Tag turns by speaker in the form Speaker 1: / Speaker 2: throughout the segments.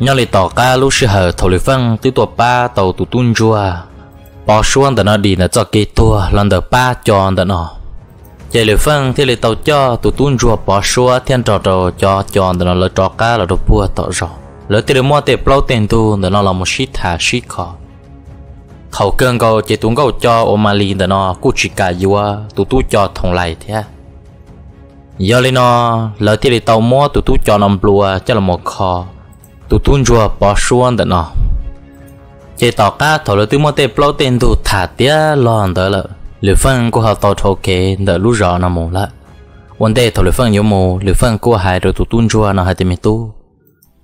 Speaker 1: nhớ lì tỏ ca lúc xưa hở thầu lưỡi phân từ tuổi ba tàu tụ tuôn chua bỏ xuống để nó đi là cho cái tua lần đầu ba cho để nó chạy lưỡi phân thì lì tàu cho tụ tuôn chua bỏ xuống thiên trò trò cho cho để nó lỡ trò ca là đồ bùa tỏ rõ. Lỡ thì mua tiền plau tiền tu để nó là một shit thả shit khó thầu cơn cầu chỉ tuôn cầu cho Omali để nó cú chỉ cả vua tụ tu cho thòng lại thế. Giờ lên nó lỡ thì lì tàu mua tụ tu cho nằm bùa cho là một kho tu tun chua bỏ xuống đó nó chế tỏ cá thầu lỡ từ mua tiền bao tên tu thả tía lon đó là lưỡi phân của họ tàu thổ kế đỡ lú rõ nó mù lại vấn đề thầu lưỡi phân yếu mù lưỡi phân của hai rồi tu tun chua nó hai tiền tu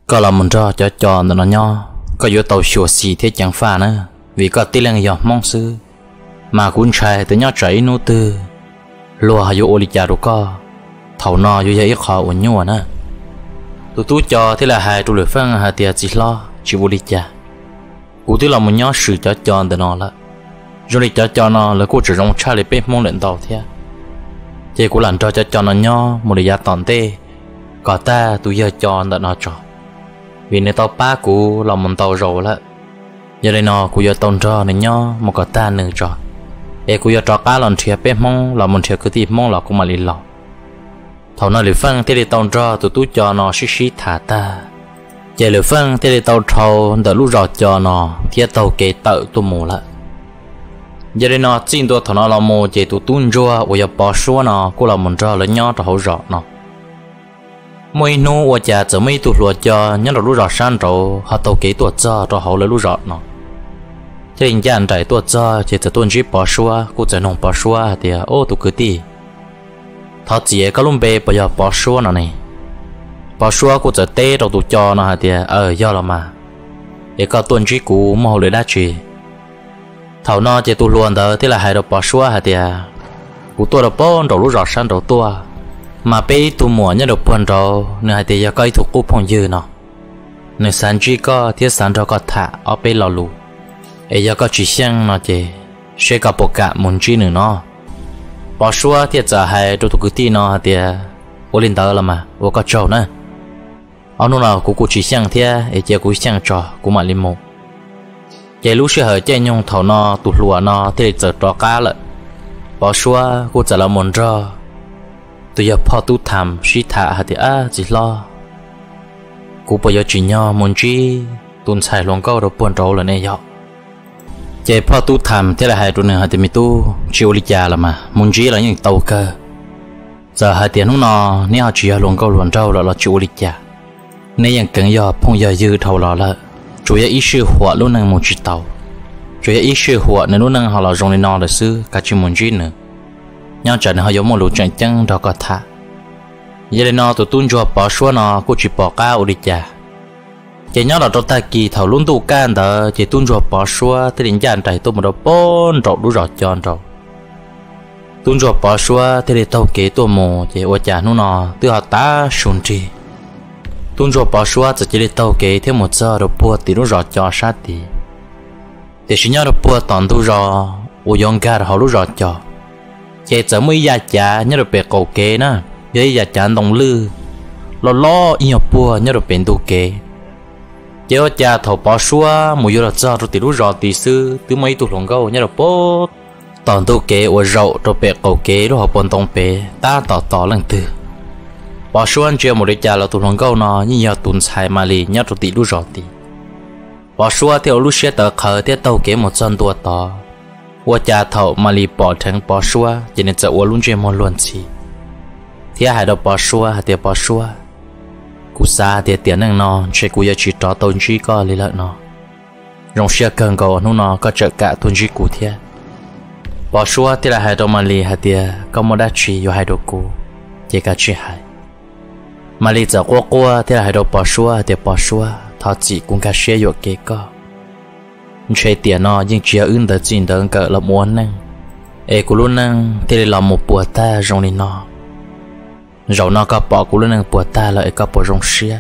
Speaker 1: có là mình cho cho cho nó nhỏ có yếu tàu sửa xì thế chẳng pha nữa vì có tỷ lệ nhỏ mong sư. Mà cũng chạy tới nhỏ chạy nô tư lùa yếu ô lì giả đồ co, thầu nọ yếu dễ khó ổn nhua nữa tụ tú cho thế là hai trụ lửa phân hai tia chỉ lo, chỉ vô lì cha. Cụ tức là một nhóm sự cho cho anh nó là. Rồi lì cho cho nó là cô chỉ rong cha để biết mong lệnh tàu thế. Chỉ cụ làm cho cho cho nó nhỏ, một lì gia toàn tê. Có ta tụ giờ cho anh nó cho vì nếu tao ba cụ là một tàu rồi là. Giờ đây nó, cụ giờ tông cho nên nhau một có ta nữa cho e cụ giờ cho cá lần thiệt bé mong là một thiệt cứ tìm mong là cũng mà lì lòng thầu nó lửa phân, thế để tông cho, tụi tú cho nó xí xí thả ta. Chạy lửa phân, thế để tàu trâu đỡ lúc rọ cho nó thiết tàu kế tự tụ mù lại. Giờ đây nó xin tôi thầu nó là một chạy tụi tuôn cho ở giờ bỏ số nó, cô là một ra lớn nhau cho hậu rõ nó. Mỗi nô ở nhà chỉ mấy tụt lúa cho, nhớ là lúa rọ san rồi họ tàu kế tuột cho cho họ lấy lũ rọ nó. Thế anh chàng chạy tuột cho, chỉ giờ tuôn chỉ bỏ xua, cô giờ nông bỏ xua, thì à, ô tụt cứ đi thọ chỉ có luôn bê bây giờ bỏ xua nó này. Bỏ xua cũng giờ tê đầu tụ cho nó hả thì ờ do là mà. Để có tuần trí cũ mà hồi lấy đá chỉ thầu nó chỉ tụ luôn đó, thế là hai đầu bỏ xua hả thì cũ tôi đầu bốn đầu lúa rọ sang đầu tua. Mà bé tụ mùa nhớ đầu được đầu nữa hả hai giờ coi thuộc cú phong dư nó. Nơi sáng chỉ có, thiết sáng cho có thả, ở bé lò lù. Ấy giờ có chỉ xem nó chỉ sẽ có bộ cả muốn chỉ nữa nó bỏ xua thì giờ hay tụ thuộc cứ ti nó thì ô linh tờ là mà ô có trâu nữa. Ông nơi nào cũng cũng chỉ sang thiết ấy chơi cũng sang trò cũng mà linh mục chơi lúc xưa hở chơi nhung thầu nó, tụt lùa nó thì giờ trò cá lợ. Bỏ xua cũng giờ là muốn trò tôi giờ phò tu tham suy thả thì à chỉ lo. Cũng bây giờ chỉ nhau muốn chi tuần xài luôn câu đâu buồn trâu là này, dọ chạy phò tu tham, thế là hai tuần nữa hạt thì mi tu chiều đi già là mà. Muốn chi là những tàu cơ. Giờ hai tiền nó nọ nếu họ chỉ lòng câu luồn trâu là là chiều đi già nếu những cần giờ phong giờ dư thầu là là chủ yếu ý sư hỏa luôn năng một chiếc tàu. Chủ yếu ý sư hỏa nên luôn năng họ là dùng lên nọ là sư cả chỉ muốn chi nữa. Nhau trận họ giống một lũ trận chân đó có thả. Giờ nó tụi tuôn cho bỏ xua nó cũng chỉ bỏ cá ở đi cha chỉ nhớ là trong ta kỳ thầu luôn tụ can đó chỉ tuôn rồi bỏ xua, thì đến giàn chạy tôi một đầu bốn rồi đủ rồi chọn rồi tuôn rồi bỏ xua, thì để tàu kế tôi mù chỉ ở chả nó nó từ họ ta sùn trì. Tuôn rồi bỏ xua chỉ chỉ để tàu kế thêm một giờ rồi bùa thì đủ rồi cho sát thì để xin nhớ rồi bùa toàn tu rồi ở yong cả họ đủ rồi cho. Chỉ chở mới gia chả, nhớ được bề cầu kế na vậy gia chả đồng lư. Lo lo in bùa, nhớ được bền tu kế chế họ cha thầu bỏ xua, mùi vô là cho rồi tiểu rò tỷ sư, tứ mấy tụ lòng gâu nhớ là bố toàn tụ kế ở rậu rồi bè cầu kế rồi họ bọn tông bè ta tỏ tỏ lần từ bỏ xua anh chuyện một đứa cha là tụ lòng gâu nó như nhà tụn sai mà lì nhớ rồi tiểu rò tỷ bỏ xua theo lúc xe tờ khờ, theo tàu kế một chân tua tỏ. Qua cha thầu mà lì bỏ thằng bỏ xua chỉ nên chờ uống luôn chuyện một luận chỉ theo hai đầu bỏ xua hai tiêu bỏ xua cú xa thì tiền năng nó chơi cú giờ chỉ trò tôn chi có lý lợi nó rong xe cần cầu nó nó có trợ cả tôn chi cú thiệt bỏ xua thì là hai đồ mà lì hai tiền có một đá chi, có hai đồ cú chỉ cả chi hai. Mà lì giờ qua qua thì là hai đồ bỏ xua thì bỏ xua thọ chỉ cũng cả xe vô kế co. Chơi tiền nó nhưng chỉ ứng tới chuyện đơn cỡ là muốn năng ai cũng luôn năng thì là một bữa ta rong lì nó rồi nó có bỏ cũng lên nè bữa ta lại có bỏ rong xia.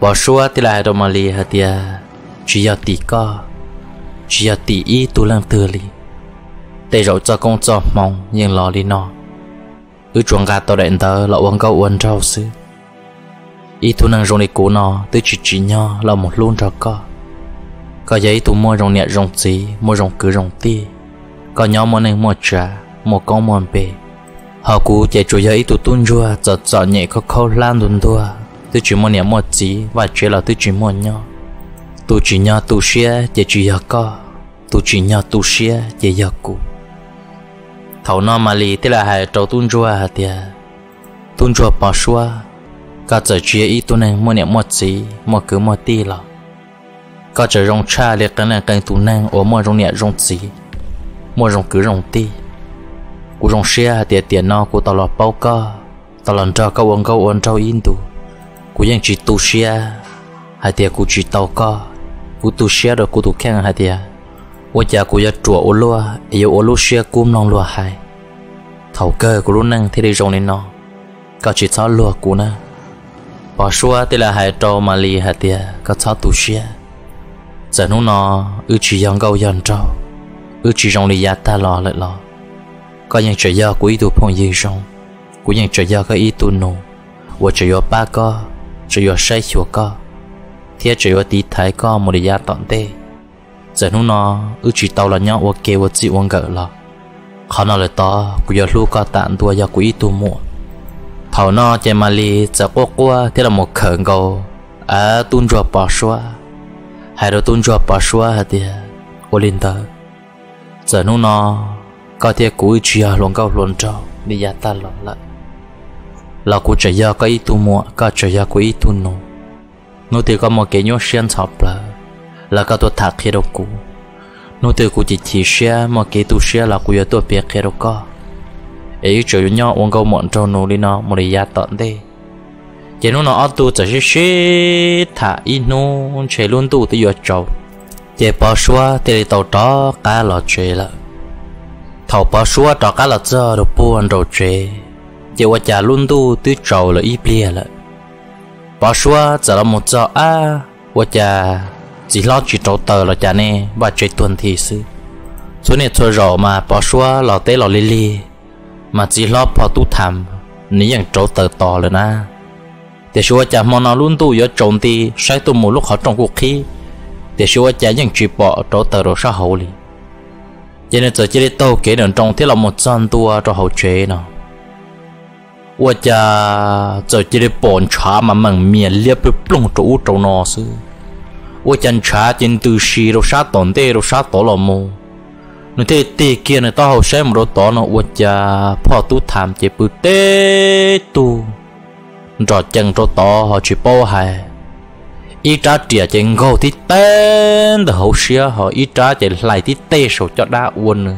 Speaker 1: Bỏ xua thì lại đâu mà li hả tia chỉ giờ tỷ co, chỉ giờ tỷ ý tu lăng tư li để rồi cho công cho mong, nhưng lo đi nó ư chuồng gà tao đệm tớ là uống câu uống trâu sư ý tu năng rong đi cố nó tới chỉ chỉ nho là một luôn cho co. Có giấy tu mua rong nhẹ rong gì mua rong cứ rong ti có nhóm mua nên mua trà, mua con mua bề họ cú chạy chủ yếu tu tuôn rua, giọt giọt nhẹ khó khó lan đun đua tới chỉ muốn nhẹ một gì và chỉ là tới chỉ muốn nhau tu chỉ nhau tu xia chạy chỉ ya co. Tu chỉ nhau tu xia chạy ya cú thầu nó mà lì, thế là hai trâu tuôn rua hả tiệt tuôn rua bỏ xua. Cả giờ chia ít tu này muốn niệm mua gì mua cứ một tí là cả giờ rong cha liệt cái này, cái tu năng ở một rong niệm rong gì một rong cứ rong tí cú rong xe tiền tiền nó cú tao lọ bao cơ. Tao lần cho câu ông câu ông trâu in tu chỉ tu xe hai tiền cú chỉ tao cơ. Cú tu xe rồi cú tu khen hai tiền ôi cha cú giờ chùa lúa yêu ô lúa xe non lúa hai. Thầu cơ cú lúc năng thì rong lên nó. Cậu chỉ cho lúa cú nè. Bỏ xua thì là hai trâu mà lì hai tiền tu xe giờ nó nó, ư chỉ yang câu yang trâu ư chỉ rong lì ya ta lò lại lò có những trời giờ của ý tu phong dư rong của những trời giờ có ý tu nô và trời giờ ba có trời giờ say chùa có thiết trời giờ tí thái có một địa giá tọn tê giờ nó nó ư chỉ tàu là nhau và kêu và chỉ uống gỡ là khó nó là to của giờ lu có tạm tua giờ của ý tu muộn thảo nó chạy mà li giờ qua qua thế là một khẩn cầu à tuôn rùa bỏ xóa hay là tuôn rùa bỏ xóa hả tiệt ô linh tờ giờ nó nó có thể cúi chia luôn câu luôn trâu đi ra ta lọ lại là cụ chạy ra có ý tu mua có chạy ra có ý tu nô nô thì có một cái nhớ xuyên chọc là là có tôi thạc khi đâu cũ nô thì cụ chỉ chỉ xe một cái tu xe là cụ yếu tôi biết khi đâu có ấy chỗ nhau uống câu mọn trâu nô đi nó một đi ra tận đây chỉ nó nó tu chỉ là xe thả ít nô chạy luôn tu tới giờ trâu chỉ bỏ xóa thì tàu đó cá lò chơi lại thầu bỏ xóa đó cá lò giờ được buồn rồi chơi chỉ qua trả luôn tu tới trâu là ít bia là bỏ xóa giờ là một giờ à qua trả chỉ lo chỉ trâu tờ là trả nè và chơi tuần thì sư số này thôi rồi mà bỏ xóa lò tế lò li li mà chỉ lo bỏ tu tham ní yang trâu tờ to rồi na để số cha mong nó luôn tu ở trồng thì sai tu một lúc họ trồng cuộc khí để số cha yang chỉ bỏ trâu tờ rồi sao hậu li cho nên giờ chỉ để tàu kế đường trồng thế là một trăm tua cho hậu chế nào 我家这这里帮茶嘛门面列不弄着着那是，我家茶进都是都啥当地都啥到了么？nó thế tê kia này tao hậu xem một đồ tỏ nó uất cha phò tu tham chế bự tê tu rõ chân rõ tỏ họ chỉ bao hài Ít trả tiền trên gầu thì tên từ hậu xia họ ít trả tiền lại thì tê sổ cho đã uôn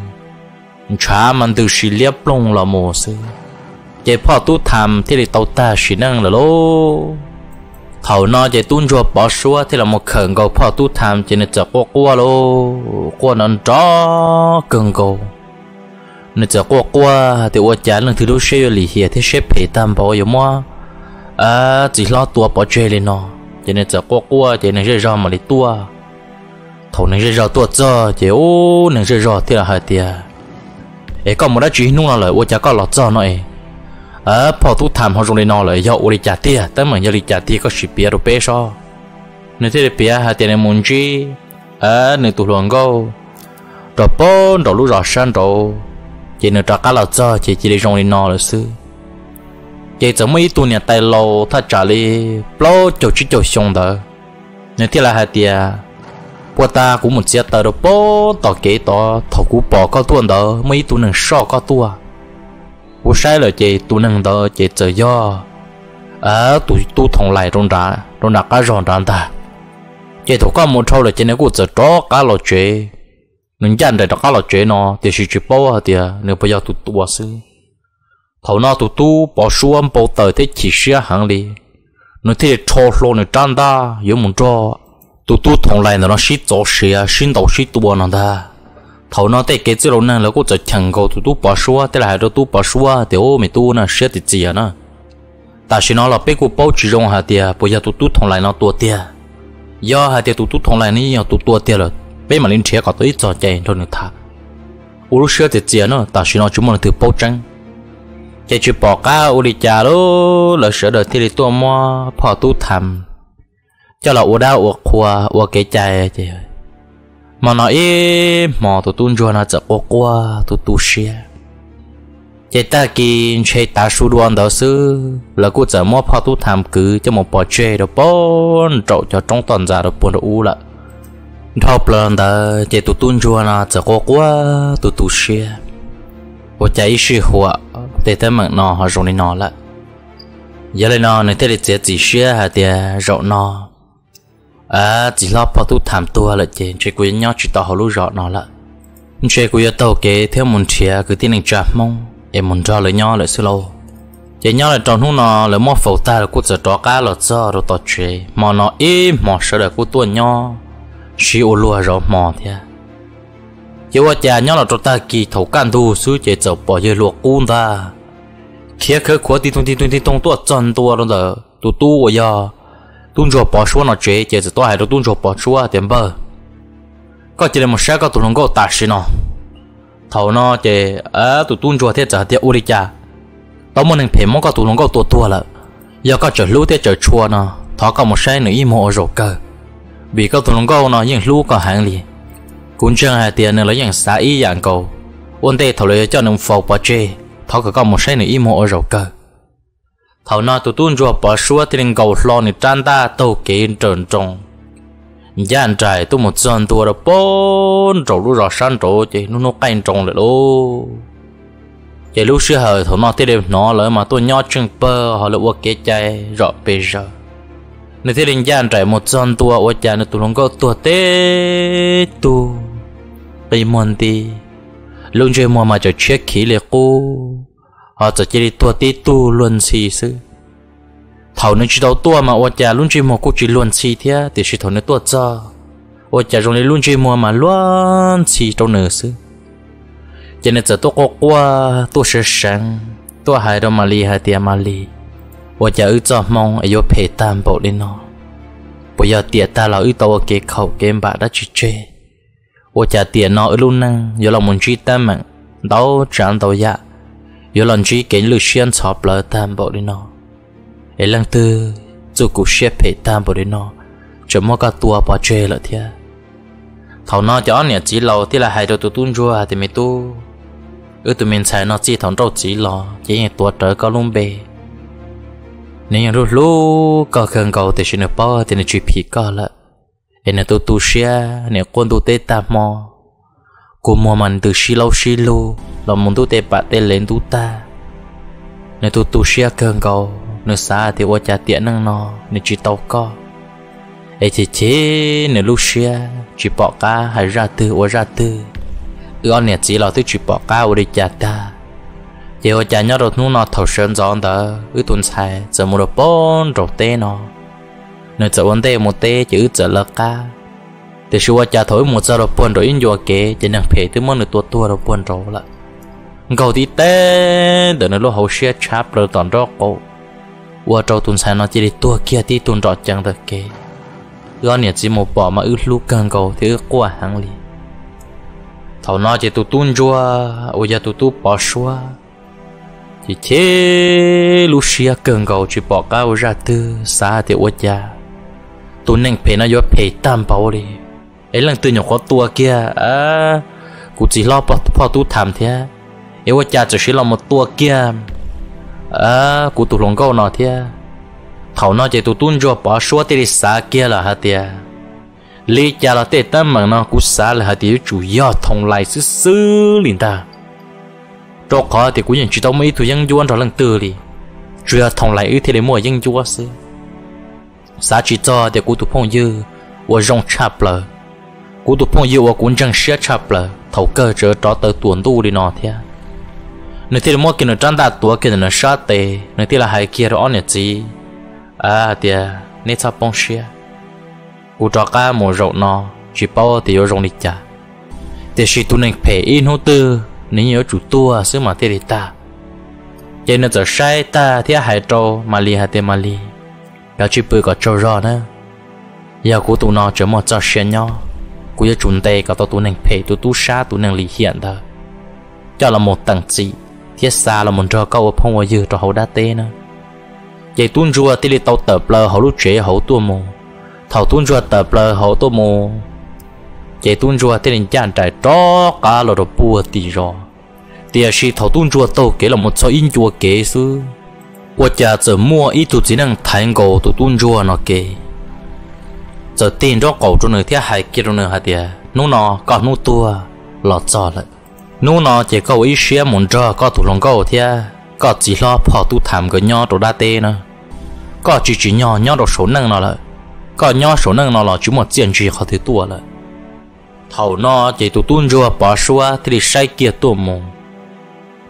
Speaker 1: trả mà từ xì liếp lông là mồ sư chế phò tu tham thì để tàu ta xì năng là lô thầu nó chỉ tuôn cho bỏ xua thì là một khẩn cầu phò tu tham chỉ nên chợ qua qua lô qua nó chó cần cầu nên chợ qua qua thì qua chán lần thứ lúc xe lì hiệp thì xếp phải tam bảo yếu mà à chỉ lo tua bỏ chơi lên nó chỉ nên chợ qua qua chỉ nên rơi rò mà đi tua. Thầu nên rơi rò tua cho chỉ ô nên rơi rò thì là hai tia ấy còn một đã chỉ nung là lời ô cha có lọt cho nó ấy. Ở phò tu tham họ dùng để nó lại do đi trả tiền tới mà giờ đi trả tiền có sự bia đồ bé so. Nên thế bia hai tiền muốn chi ở ờ, nên tu luồng go rồi bốn rồi lũ rồi sang rồi chỉ nên trả cả lọt cho chỉ chỉ để dùng để nó là sư chế giống mấy tu nhà tay lâu ta trả đi lâu chỗ chỉ chỗ xong đó. Nên thế là hai tia bữa ta cũng một chiếc tờ đồ bốn tờ kế tờ thầu cũng bỏ có tuần đó, mấy tu nâng so có tua u sai là chế tu nâng đó chế tự do. À tu tu thông lại trong đó trong đó cả rong trong ta. Chế thủ có một trâu là chế này cũng tự cho cả lo chế nên chân để cả lo chế nó, thì chỉ chỉ bao thì nếu bây giờ tu tu xí thầu nó tu tu bỏ xuống bao tờ thế chỉ xia hàng đi. Nó thế cho lo nó trang ta 有 một cho. Tu tu thằng này nó xí tổ xia, xin đầu xí tua nó ta thầu nó thế cái chế độ năng là cũng chỉ chẳng có tụ tu bỏ xuống thế là hai đứa tụ bỏ xuống thì ô, mày tu nó xia thì gì à ta xin nó là bé của bao chỉ rong hà tiệt bây giờ tụ tu thằng này nó tua tiệt giờ hà tiệt tụ tu thằng này nó nhiều tụ tua tiệt rồi bé mà lên trẻ có tới cho chạy thôi nữa thà ô lúc sẽ thì gì à nó ta xin nó chúng mình từ bao trắng chỉ chỉ bỏ cá u đi chả lô là sợ đời thì đi tua mua phò tu thầm cho là u đau u khoa u cái chạy chị mà nói mò tụ tuôn cho nó chợ qua qua tụ tu xia chỉ ta kia chơi ta su đoan đó sư là cô chợ mua phò tu thầm cứ cho một bò chơi đó bốn trộn cho trong toàn ra đó bốn đó u lại thọp lần đó chỉ tụ tuôn cho nó chợ qua qua tụ tu xia 我家一时火， thế tới mặn nọ họ rộng đi nọ lại giờ lên nọ nên thế để chế chỉ xưa hà tiề rộng nọ à chỉ lo bỏ tu thảm tua là chế chế quý nhau chỉ tỏ họ lu rộng nọ lại chế quý tàu kế, theo muốn chia cứ tin anh chạp mong em muốn cho lời nhau lại xưa lâu. Chế nhau lại tròn hung nọ lại mua phẩu ta là cút giờ đó cá là cho, rồi tỏ chế mò nọ im mò sợ là cút tuôn nhau xí ô lùa rồi mò thế chỉ có cha nhớ là cho ta kỳ thấu can thu sư chế chở bỏ về luộc cun ta khía khởi khóa đi tung đi tung đi tung tua chân tua rồi đó tu tu vậy ya tung cho bỏ xuống nó chế chế chở tua hay là tung cho bỏ xuống tiền bơ. Có chỉ là một sáng có tụi nó có ta xin nó. Thầu nó chế à tụi tung cho thế chở tiền uri cha. Tao muốn hình phim mong có tụi nó có tua tua là giờ có chở lũ thế chở chua nó thọ có một sáng nữa im hồ rồi cơ vì có tụi nó có nó, nhưng lũ có hàng liền cũng chẳng hai tiền nữa lấy những xã ý dạng cầu. Ôn tê thầu lấy cho nông phò bà chê thọ có con một sáng nữa im mồ rồi cơ. Thầu nó tụi tuôn rùa bà xua thì nên cầu lo nè tràn ta tàu kế trần trông gian dạ trải tụi một dân tua rồi bốn trầu lũ rõ san trầu chị nó nó canh trông lại lô. Chị lúc xưa hờ thầu nó thì đêm nó lỡ mà tôi nhỏ chân bơ, họ lỡ uất kế chạy rõ bây giờ nếu thế nên gian trải một giòn tua uất cha nó tụi nó có tua tê tu bây mòn đi luôn chơi mua mà cho chết khí liệt cô họ chỉ đi tua tê tu luân xì sư thầu nó chỉ đầu tua mà ô cha luôn chơi mua cũng chỉ luân xì thế thì chỉ thầu nó tua cho. Ô cha trong này luôn chỉ mua mà luân xì trong nửa sư cho nên giờ tôi có qua tôi sẽ sáng tôi hay đâu mà li hay tiệm mà li ô cha ư cho mong ai vô phê tam bộ lên nó bây giờ tiền ta là ư tàu cái khẩu cái bạn đã chỉ chơi ô cha tiền nó ư luôn năng giờ là muốn chỉ tam mạng đâu chẳng đâu ya yo lần chỉ cái lưu xuyên chọc lỡ tam bộ đi nó ấy lần tư dù cụ xếp hệ tam bộ đi nó chỉ mua cả tua bỏ chơi lỡ thia thầu nó cho anh chỉ lâu thì là hai đôi tụi tuôn rùa thì mày tu ư tụi mình xài nó chỉ thằng trâu chỉ lo chỉ những tua trở có luôn bề nếu như lúc lô có khăn cầu thì xin được bao thì nó chỉ phí có lỡ nên tôi tu xia nên quân tôi tết ta mò. Cô mua mình từ xí lâu xí lô là muốn tôi tết bát tết lên tôi ta nên tôi tu xia khăn cầu nên xa thì qua trả tiền năng nó nên chỉ tàu co ấy chỉ chế nên lúc xia chỉ bỏ cá hay ra tư qua ra tư. Ư anh nè, chỉ là tôi chỉ bỏ cá ở đây trả ta giờ cha trả được rồi nó nó thầu sơn giòn đó ư tuần sai giờ mua được bốn rồi tê nó. Nếu giờ vấn đề một tê chữ giờ lơ ca. Để xua cha thổi một giờ rồi buồn rồi in vô kế chỉ năng phê từ món được tua tua rồi buồn rồi là cầu tí té để nó lo hậu xe chắp rồi toàn đó cổ, qua trâu tuần sai nó chỉ đi tua kia thì tuần rõ chẳng được kế do nhà chỉ một bỏ mà ư lúc cần cầu thì ướt qua hàng li thầu nó chỉ tụ tuần chua ôi giờ tụ tụ bỏ xua chỉ thế Lucia xia càng cầu chỉ bỏ cao ra tư, xa thì ôi cha tu nên phê nó vô phê tam bảo đi. Ấy lần từ nhỏ có tua kia à cụ chỉ lo bỏ bỏ tu tham thế. Ấy vợ cha chỉ lo một tua kia. À cụ tu lòng câu nọ thế. Thầu nó chỉ tu tuôn cho bỏ số tiền xa kia là hả tia lý cha là tê tâm mà nó cụ xa là hả tia chủ yếu thông lại sư sư liền ta rồi có thì cũng nhận chỉ tao mấy tụi dân du rồi lần từ đi. Chủ là thằng lại ư thì để mua dân du xí. Xã chỉ cho thì cũng tụ phong dư và rong chạp lờ. Cũng tụi phong dư và cũng chẳng xia chạp lờ, thầu cơ trở tró tới tuần tu đi nọ thế. Nơi thế mua kia nó trang đạt tua kia nó sát tê nơi thế là hai kia rồi nè gì à thì nên sao phong xia cũng trọ cả một rậu nọ, chỉ bao thì yêu rong đi chả. Thì chỉ tụi này phải in hô tư nếu nhớ chủ tua sứ mà thế ta. Vậy nên giờ sai ta thì hải trâu mà li hai mali, mà li chỉ bự có trâu rõ nữa. Giờ cú tụ nó chỉ mà cho xe nhau cú giờ chuẩn tê có tao tu neng phê tu tu sa tu neng lý hiện thôi. cho là một tầng gì thiết xa là một trò câu phong ở dư cho hậu đá tê nữa. Vậy tuôn rùa thì tàu tập lờ hậu lúc chế hậu tua mù. Thầu tuôn rùa tập lờ hậu tua mù chế tuân chúa tên đình chàng trải đó cả lò đồ bùa tì rò. Tìa à sĩ thầu tuân chúa tàu kế là một số in chúa kế sư. Qua cha giờ mua ít tụ chỉ năng thành cầu tụ tuân chúa nó kế. Giờ tiền đó cầu cho người thế hai kia cho nơi hai tìa? Nô nó có nô tua, lọt cho lại nô nó chỉ có ý xia muốn cho có tụ lòng cầu thế có chỉ lo phò tu thảm cái nho đồ đa tê nữa có chỉ chỉ nho nho đồ số năng nó lại có nho số năng nó là chúng một tiền chỉ họ thấy tua lại thầu nó chỉ tụ tuôn rùa bỏ xua thì đi sai kia tụ mù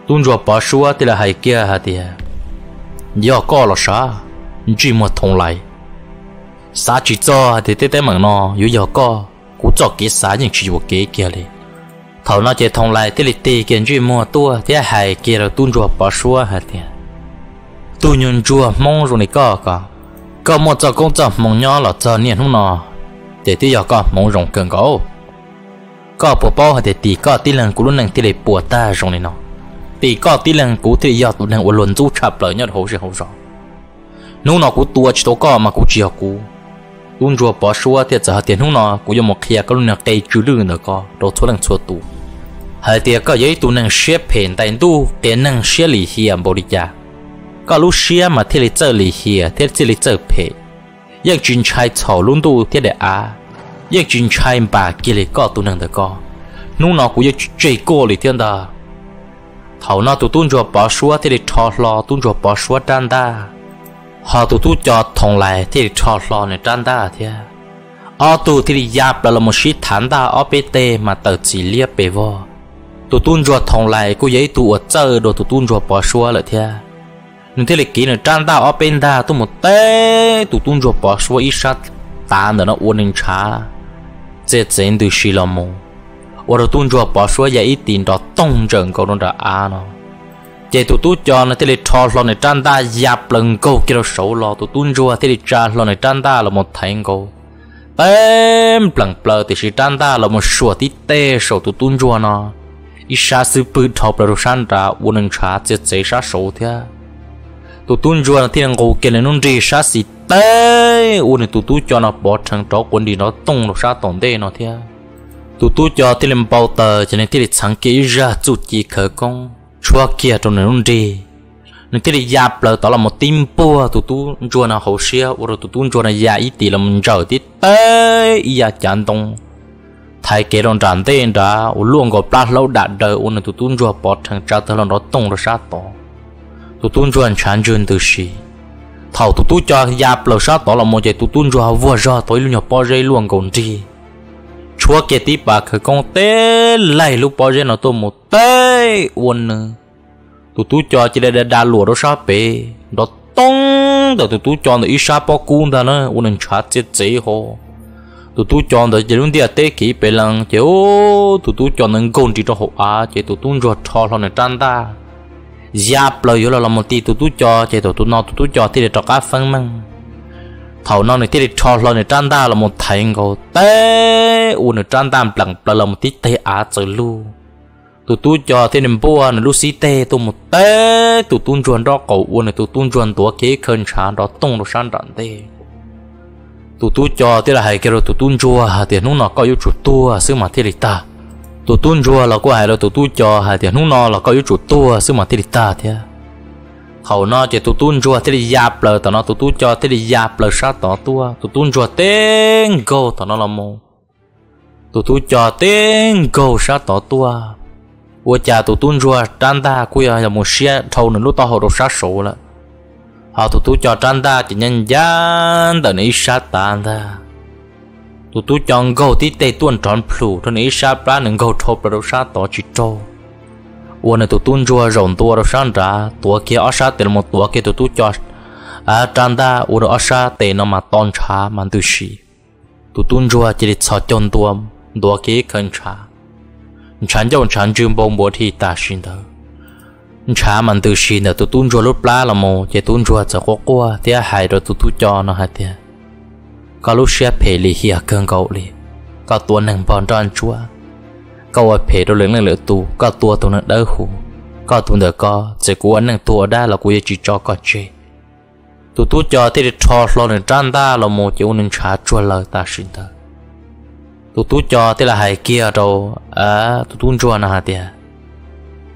Speaker 1: tuôn rùa bỏ xua thì là hay kia hả tiền do có là sao chỉ một thùng lại. Sa chỉ cho thì tê tê mà nó yếu do có, cú cho cái sa những chỉ một cái kia đi thầu nó chỉ thùng lại thì lịch tê kiện chỉ mua tua thì hay kia là tuôn rùa bỏ xua hả thì tu nhân chùa mong rồi này có cả. Có một giờ mong nhỏ là giờ niên hôm nọ. Để tí giờ có mong rồng cần có có bộ bao hạt tỷ có tỷ lần của luôn nàng thì để bùa ta rồi này nó tỷ có tỷ lần của thì do tụi nàng của luôn du chập lại nhất hậu sẽ hậu rõ nếu nó của tua chỉ tố có mà của chiều của luôn rồi bỏ xua thì giờ tiền hôm nó của dùng một kia có luôn nàng cây chữ lư nữa có. Đồ số lần số tụ hạt tỷ có giấy tụi nàng xếp phèn tay tu tiền năng xếp lì hiền bồ đi cha có lúc xếp mà thì lì chơi lì hiền thì chỉ lì chơi phèn nhưng chuyện trai thảo luôn tu thì để à giờ chuyện trai bà kia lì có tụ nàng ta có nụ cũng giờ chơi cô lì thiên ta thầu nó tụ cho bỏ xua thì để trò lò tuôn cho bỏ xua trăn ta họ tụ cho thòng lại thì để trò lò này trăn ta thế ở tụ thì để giáp là một sĩ thản ta ở bên tê mà tờ chỉ liếc bề vò tụ cho thòng lại cô giấy tụ ở chơi đồ tụ cho bỏ xua lại thế nên thế là kỹ nữa trăn ta ở bên ta tụ một tê tụ cho bỏ xua ít sát tàn đó nó uốn lên dễ dễ từ xí lòng mông 我的动作把说也一定到东正高中的啊呢。这都都叫呢，这里超了呢，长大也不能够给他收了，都动作这里长了呢，长大了么thành够。bên plằng plờ thì sự tràn ta là một số tí tê sổ tụ tuôn chua nó ít xa sư bự thọc là đồ san ra u nâng trả chết chế xa sổ thế tụ tuôn chua thì nâng cầu kia là nông trì xa xì tê! U này tụ tụ cho nó bỏ thằng chó quân đi, nó tung nó xa tổng tê nó thia à? tụ tụ cho thì làm bao tờ, cho nên thì sáng kia ra chủ chỉ khởi công chua kia trong này luôn đi. Nên thì giáp lờ đó là một tim bùa. Tụ tụ chua nó hậu xia u rồi tụ tụ chua nó già ít thì là mình trở tí. Tê! Già chán đông thay kế đồng tràn tên đã luôn có plát lâu đạt đời u này tụ tụ chua bỏ thằng cha thơ nó tung nó rồi sát to tụ tụ chua chán chun từ xì thầu tụ tụ cho giáp lầu sát đó là một cái tụ tụ chua vừa ra tối luôn nhập bao dây luôn còn gì chúa kia tí bà khởi công tế lại lúc bao ra nó tôi một tế uôn nữa tụi tôi cho chỉ để đa lùa đó sao bể. Đó tông, đó tụi tôi cho nó ít sao bỏ cung đó nữa uốn chả chết dễ hồ tụi tôi cho nó chỉ luôn đi à tế kỹ bể lăng chỉ ô, tụi tôi cho nó còn gì cho hộ à chỉ tụi tôi cho cho nó này trăn giáp giáp yếu là một tí tụt tụt cho chế tụi tụt nó tụt tụt cho thì để cho cá phân măng. Thầu nó này tiết cho lo này, trăn ta là một thành cầu té u này, trăn ta bằng là một tí tê á trời lu tụt tụt cho thì nên bua này lu xí tê tụ một té tụ tụt chuẩn đó cầu u này tụ tụt chuẩn tua kế khẩn chán đó tung nó sang đạn tê. Tụ tụt cho thì là hai cái rồi tụ tụt chua thì nó nó có yêu chủ tua, xứ mà thì là ta tụ tuôn rùa là cô ai là tụ tu cho hay thì nó nó là có yếu chủ tu sư mà thì ta thế. Khẩu nó chỉ tụ tuôn rùa thì giáp là tao nó tụ tu cho thì giáp là sát tao tu tụ tuôn rùa tên go tao nó là mồ tụ tu cho tên go sát tao tu vua cha tụ tuôn rùa trang ta cuối là một xe thâu nữa lúc tao hồ đồ sát số là họ tụ tu cho trang ta, chỉ nhân gian tao này sát ta ta tụ tụ chọn gầu tí tê tuần tròn phủ thân ý sa pra nâng gầu thộp ra đâu sa tỏ chỉ trâu uôn này tụ tụ chua rộng tua đâu sa ra tua kia ở sa tiền một tua kia tụ tụ cho. À tràn ta uôn ở sa tê nó mà tôn cha mà tu sĩ tụ tụ chua chỉ để sợ chôn tua tua kia khẩn cha chán chọn chán chừng bông bố thì ta xin đâu chả mình tự xin là tụ tụ chua lúc lá là mồ chỉ tụ chua sợ quá quá tiếc hại rồi tụ tụ cho nó hại tiếc นตัวชินเถอตัวตุ้นจัวรถปลาละโมจะตุ้นจัวจะกกัวเทียหายเราตัวตุ้จอนะฮะเทียก็ลูกเชียเพลีเฮียเกินเกาเลยก็ตัวหนึ่งปอนจอนชัวก็ว่าเพตัวเหลืองเหลือตูก็ตัวตัวนั้นเด้อหู có tuần được có chỉ của anh tua đa là của chỉ cho có chơi tụ tụ cho thì cho lo nên trang ta là một chỗ nên trả chua lời ta xin ta tụ tụ cho thì là hai kia đâu à tụ tụ chua na tiệt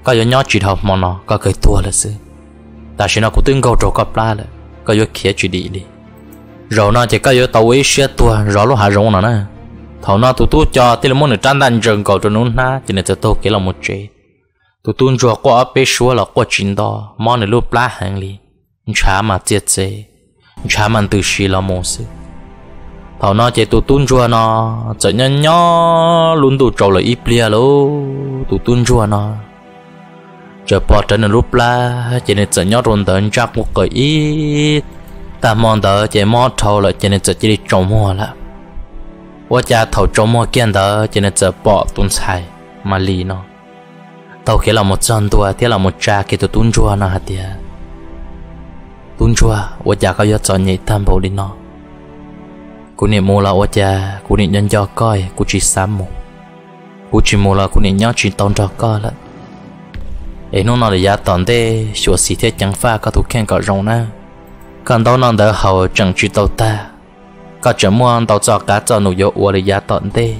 Speaker 1: có yếu nhỏ chỉ học mà nó có cái tua là sự ta xin nó cũng tương cầu trâu cặp la là có yếu kia chỉ đi đi rồi nó chỉ có yếu tàu ấy xe tua rồi lúc hạ rộng nó nè. Thầu nó tụt tụt cho thì là muốn được trang đàn rừng cầu cho nó na chỉ nên cho tôi kể là một chế tụt tụt cho qua bé xuống là qua chín đó mong được lúc lá hàng li chả mà chết chế chả mà từ xí là một sự thầu nó chỉ tụt tụt cho nó chỉ nhân nhó luôn tụt trâu là ít bia lô. Tụt tụt cho nó. Chờ bỏ trên lúc lá, chỉ nên chỉ nhó rồi tận chắc một cái ít ta mong đỡ chỉ mò thầu là chỉ nên chỉ đi trồng mua là 我家头周末见到就那只包炖菜嘛里呢，到给那么真多，给那么炸给都炖住那哈的，炖住我家个要找你担保的呢。cô niệm mua là cha cô niệm nhân cho coi cô chỉ sắm mù. Cô chỉ mua là cô niệm nhớ chỉ tôn cho coi lận. Ấy nó nói là giá tòn thế sửa xí thế chẳng pha có thủ khen có rồng na còn đâu nông đỡ hậu chẳng chịu tàu ta. Có chở muốn ăn tàu cho cá cho nụ yếu ua để giá tận tê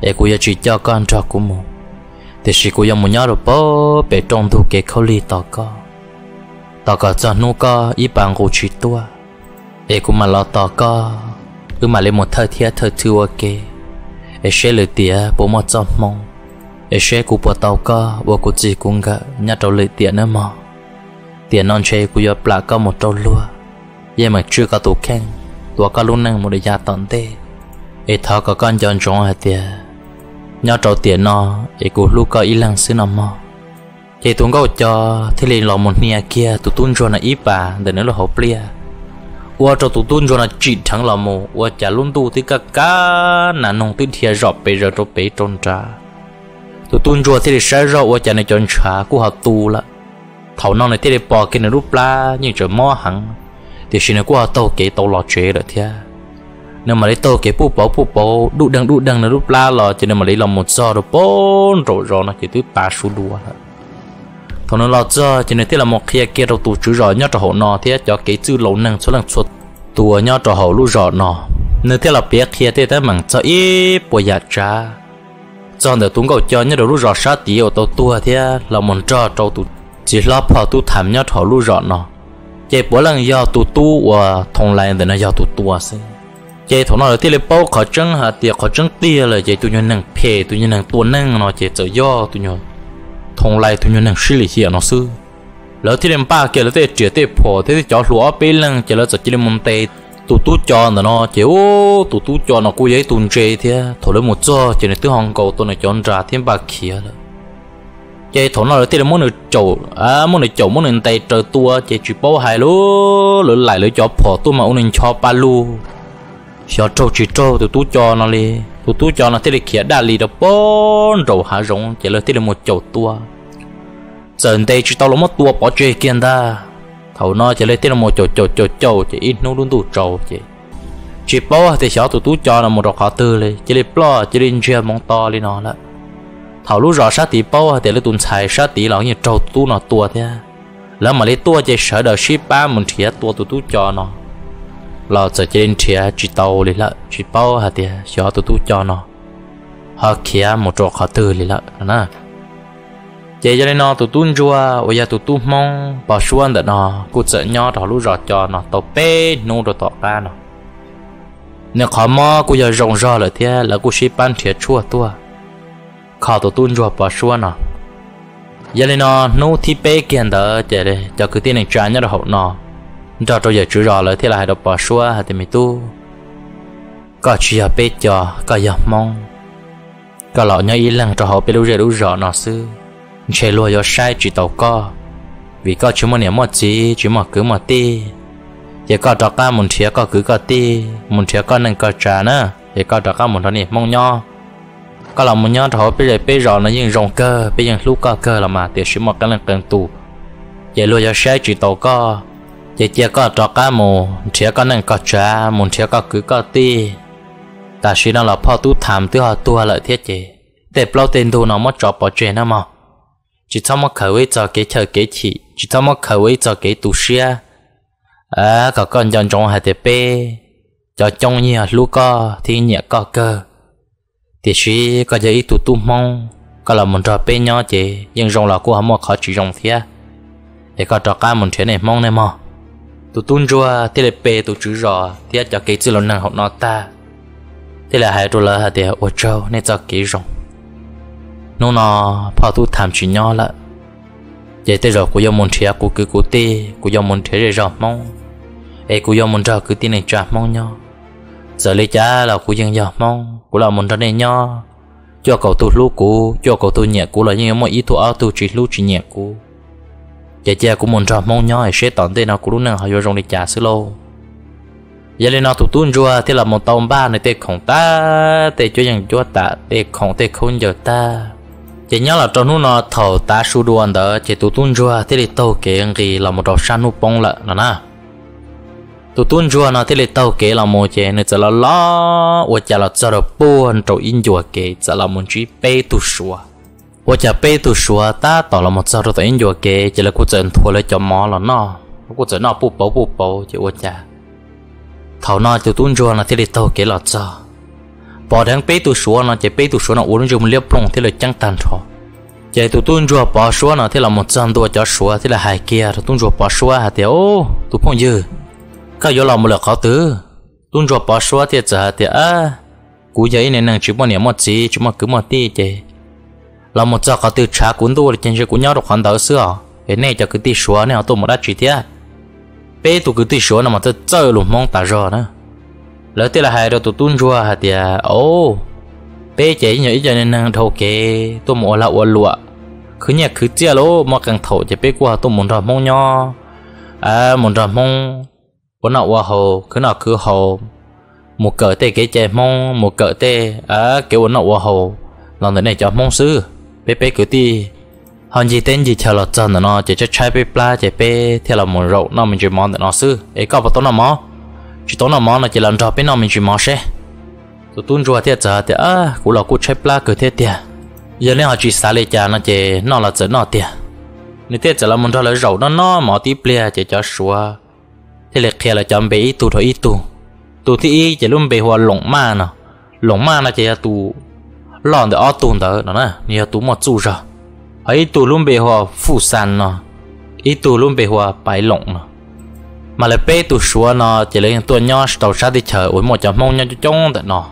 Speaker 1: để cô yêu chỉ cho con cho cô mù. Thì chỉ cô yêu muốn nhớ rồi bố, bể trong thu kế khâu ly tàu co. Tàu co cho nụ co, ý bằng cô chỉ tua. Để cô mà lo tàu co, cứ mà lên một thời thiết thời thứ ok để sẽ lười tía, bố một trăm mong để sẽ cô bỏ tàu co, bố cô chỉ cũng gỡ nhớ trâu lười tía nữa mà tiền non chơi của giờ bà có một trâu lúa. Vậy mà chưa có tụ khen tụi có luôn năng một đời gia tận tê. Ê thọ có con chọn chọn hết tiền, nhau trâu tiền nó ê cũng lúc có ý lăng xứ nằm mò. Chị tuấn có cho thế liền lò một nia kia tụ tuấn cho nó ít bà để nó là hộp lia. Qua cho tụ tuấn cho nó chỉ thằng lò mù qua trả luôn tu thì cả cả nà nông tí thiệt rọp bây giờ cho bé trôn trà. Tụ tuấn cho thế thì sai rọp qua trả này chọn trà của họ tu là thầu non này thế để bỏ cái này rút la như chờ mò hẳn. Thì xin nó qua tàu cái tàu lò chế rồi thia, nếu mà lấy tàu cái bù bò bù bò đu đằng đu đằng là rút la lò thì nếu mà lấy lòng một giò rồi bốn rồi rồi nó chỉ tới ba số đua thầu nó lo cho thì nó thế là một khi kia đầu tù chữ rồi nhớ trò hậu nọ thế cho cái chữ lâu năng số lần suốt tụ nhớ trò hậu lu rõ nọ nếu thế là biết kia thế thế mảng cho ít bồi giả cha cho nên tụng cầu cho nhớ đầu lu rõ sát tí ở tàu tua thế là một trò trâu tụ chỉ lo phò tu thảm nhớ họ lu rõ nọ chế bố lần do tụ tu và thùng lại để nó do tụ à xí chế thằng nó thế là bao khó chân hả? Tiệt khó chân tiệt là chế tụ nhân năng phê tụ nhân năng tua năng nó chế tự do tụ nhân thùng lại tu nhân năng xử lý hiện nó xứ. Lỡ thì đem ba kia lỡ thì chỉ thì phò thế thì cho lúa bê lần chế lỡ chỉ để mông tê. Tụ tụ cho nó chỉ ô, tụ tụ cho nó cú giấy tuần chế thế thổi lên một cho chỉ này từ hong cầu, tôi này chọn ra thêm ba kia rồi chế thổ nó thì là muốn được chủ à muốn được chủ món nền tay trời tua. Chế chỉ bao hai lú lửa lại lửa cho phò tua mà ông nên cho ba lu cho trâu chỉ trâu, tụi tu cho nó đi. Tụi tu cho nó thì là khía đa lì đó bón rầu hạ rồng chế lửa thì là một chầu tua. Giờ đây chỉ tao lắm mất tua, bỏ chơi kia ta thầu nó chế lửa thì là một chầu chầu chầu chầu. Chế ít nô luôn tụ trầu chế chỉ bao thì cho tụi tu cho nó một rầu hạ tư lên chế lửa plo chế lửa chia mong to lên nó là thầu lúc rõ sát tí bao thì lấy tuần xài sát tí là như trâu tu nó tua thế lỡ mà lấy tua chơi sợ đời ship ba mình thiệt tua tu tu cho nó. Là giờ chơi lên thiệt chỉ tàu lên lợ chỉ bao hả thì cho tu tu cho nó. Họ kia một chỗ họ từ lên lợ nè. Giờ cho nên nó tu tu chua ôi giờ tu tu mong, bỏ xuân đợt nó cụ sợ nhau thảo lúc rõ cho nó, tàu bê, nô đồ tọt ba nó. Nếu khó mò cụ giờ rộng rõ là thế là cụ ship ban thiệt chua tua khó tụt tuôn chua bỏ xua nó. Giờ này nó nô thi bê kiện đó giờ đây cho cứ tiền này trả nhá hậu nó. Cho cho giờ chữ rõ lời thế là hai đọc bỏ xua hả thì mình tu. Có chỉ ở bê cho, có giờ mong. Có lọ nhớ ý lăng cho họ bê lưu rẻ lưu rõ nó sư chạy lùa do sai chỉ tàu co. Vì có chúng mình một chỉ chỉ mà cứ mà ti giờ có trò ca muốn thiệt có cứ có ti muốn thiệt có nên có trả nữa. Giờ có trò ca muốn thôi nè mong nho có lòng muốn nho thôi bây giờ bây giờ nó những rong cơ, bây giờ lúc có cơ là mà thì chỉ một cái lần cần tù. Vậy luôn do sai chỉ tàu co. Vậy chỉ có trò cá muốn thiệt có nên có trà muốn thiệt có cứ có ti. Ta chỉ nó là phao tu tham tu họ tu lợi thiết chế để bao tiền tu nó mất cho bỏ chuyện nào mà. Chỉ cho mà khởi với cho cái chờ cái chỉ chỉ cho mà khởi với cho cái tu xia à có con chọn trong hai tệp bê cho trong nhà lú co thì nhẹ cơ cơ thì suy có giấy tụ tụ mong, có là một trò bê nhỏ chị nhưng rong là cô hâm khó chỉ rong thia để có trò cá một thế này mong này mà tụ tụ rùa thì là bê tụ chữ rò thì cho cái chữ lần học nó ta. Thì là hai đôi là hai để ở châu nên cho cái rong nó nó phải tu tham chỉ nhỏ là vậy tới rồi, cô yêu muốn chia cô cứ cô tê, cô yêu muốn thế rồi mong. Ê, cô yêu muốn cho cứ tin này trả mong nhau giờ lấy cha là cô dân giờ mong cú là muốn ra đây nhau cho cậu tu lú cú, cho cậu tu nhẹ cú là những mọi ý thủ áo tu chỉ lú chỉ nhẹ cú. Cha cha cũng muốn ra mong nhau sẽ tận tên nào cú lúc nào họ vô trong đi trả xứ lâu. Giờ lên nào tụ tuôn chua thì là một tàu ba này tê khổng ta tê cho rằng chua ta, tê khổng, tê khôn giờ ta. Chỉ nhớ là trong lúc nó, thầu ta su đuôn đó chỉ tụ tuôn thế thì là tàu kế gì là một đầu san nu bông lợ nè tụ tuôn rùa nó, thế là tàu kế là một chế nó chả là lo và chả là cho được buồn trâu in rùa kế chả là muốn chỉ bê tụ sùa và chả bê tụ sùa ta tỏ là một cho được in rùa kế chả là cô chân thua lấy cho mỏ là nó. Cô chân nó bù bầu bù bầu, chứ và chả. Thầu nó tụ tuôn rùa nó, thế là tàu kế là chả bỏ đang bê tu số nó, chả bê tu số nó uống dùng liệp plong thế là chẳng tan thọ chỉ tu tuân rùa bỏ số nó, thế là một trăm đô cho số thế là hai kia tu tuân rùa bỏ số hả tiểu ô phong dư cái yếu lòng một lần khó tứ tuân rùa bỏ số thì giờ thì à cú giấy này năng chỉ một niệm một gì chỉ một cứ một tí chứ là một giờ khó từ trả cuốn tu trên sự cuốn nhau được khoản đầu xưa cái này cho cứ tí số này tôi một đã chỉ thế bê tu cứ tí số nó mà tôi chơi luôn mong ta rồi nữa lỡ tiếc là hai đôi tụt tuôn rùa hả tiệt ô bé chế nhảy cho nên năng thâu kê tôi mua là uốn lụa cứ nhẹ cứ chia lô mà càng thâu chỉ bé qua tôi muốn ra mong nho à muốn ra mong bố nọ qua hồ, cứ nọ cứ hồ. Một cỡ tê cái chế mong một cỡ tê à kiểu bố nọ qua hồ. Lần này cho mong sư. Bé bé cứ đi hòn gì tên gì theo là chân nó, chỉ cho trái bé pla chỉ bé theo là một rậu nó mình chỉ mong nó sư. Ấy có bao tôi nó mong chỉ tao nó món là chỉ làm cho bé nó mình chỉ món xe. Tụi tuôn rùa thiệt à, giờ thì à cũng là cũng trái pla cứ thiệt thiệt giờ nên họ chỉ xả lấy cha nó chỉ, nó là chỉ nó thiệt nếu thiệt giờ là muốn cho lấy rậu nó nó mỏ tí ple chỉ cho xua thế là kia là chọn bể ít tu thôi ít tu. Tu thì ít chỉ luôn bể hoa lỏng ma nó lỏng ma nó chỉ là tu lỏng để ở tu đó nó nè nhiều tu một chú rồi ấy tu luôn bể hoa phụ san nó, ít tu luôn bể hoa bài lỏng nó, mà lại bể tu xua nó chỉ lấy những nhỏ đầu sát đi chờ ủi một chồng mong nhau cho trông tại nó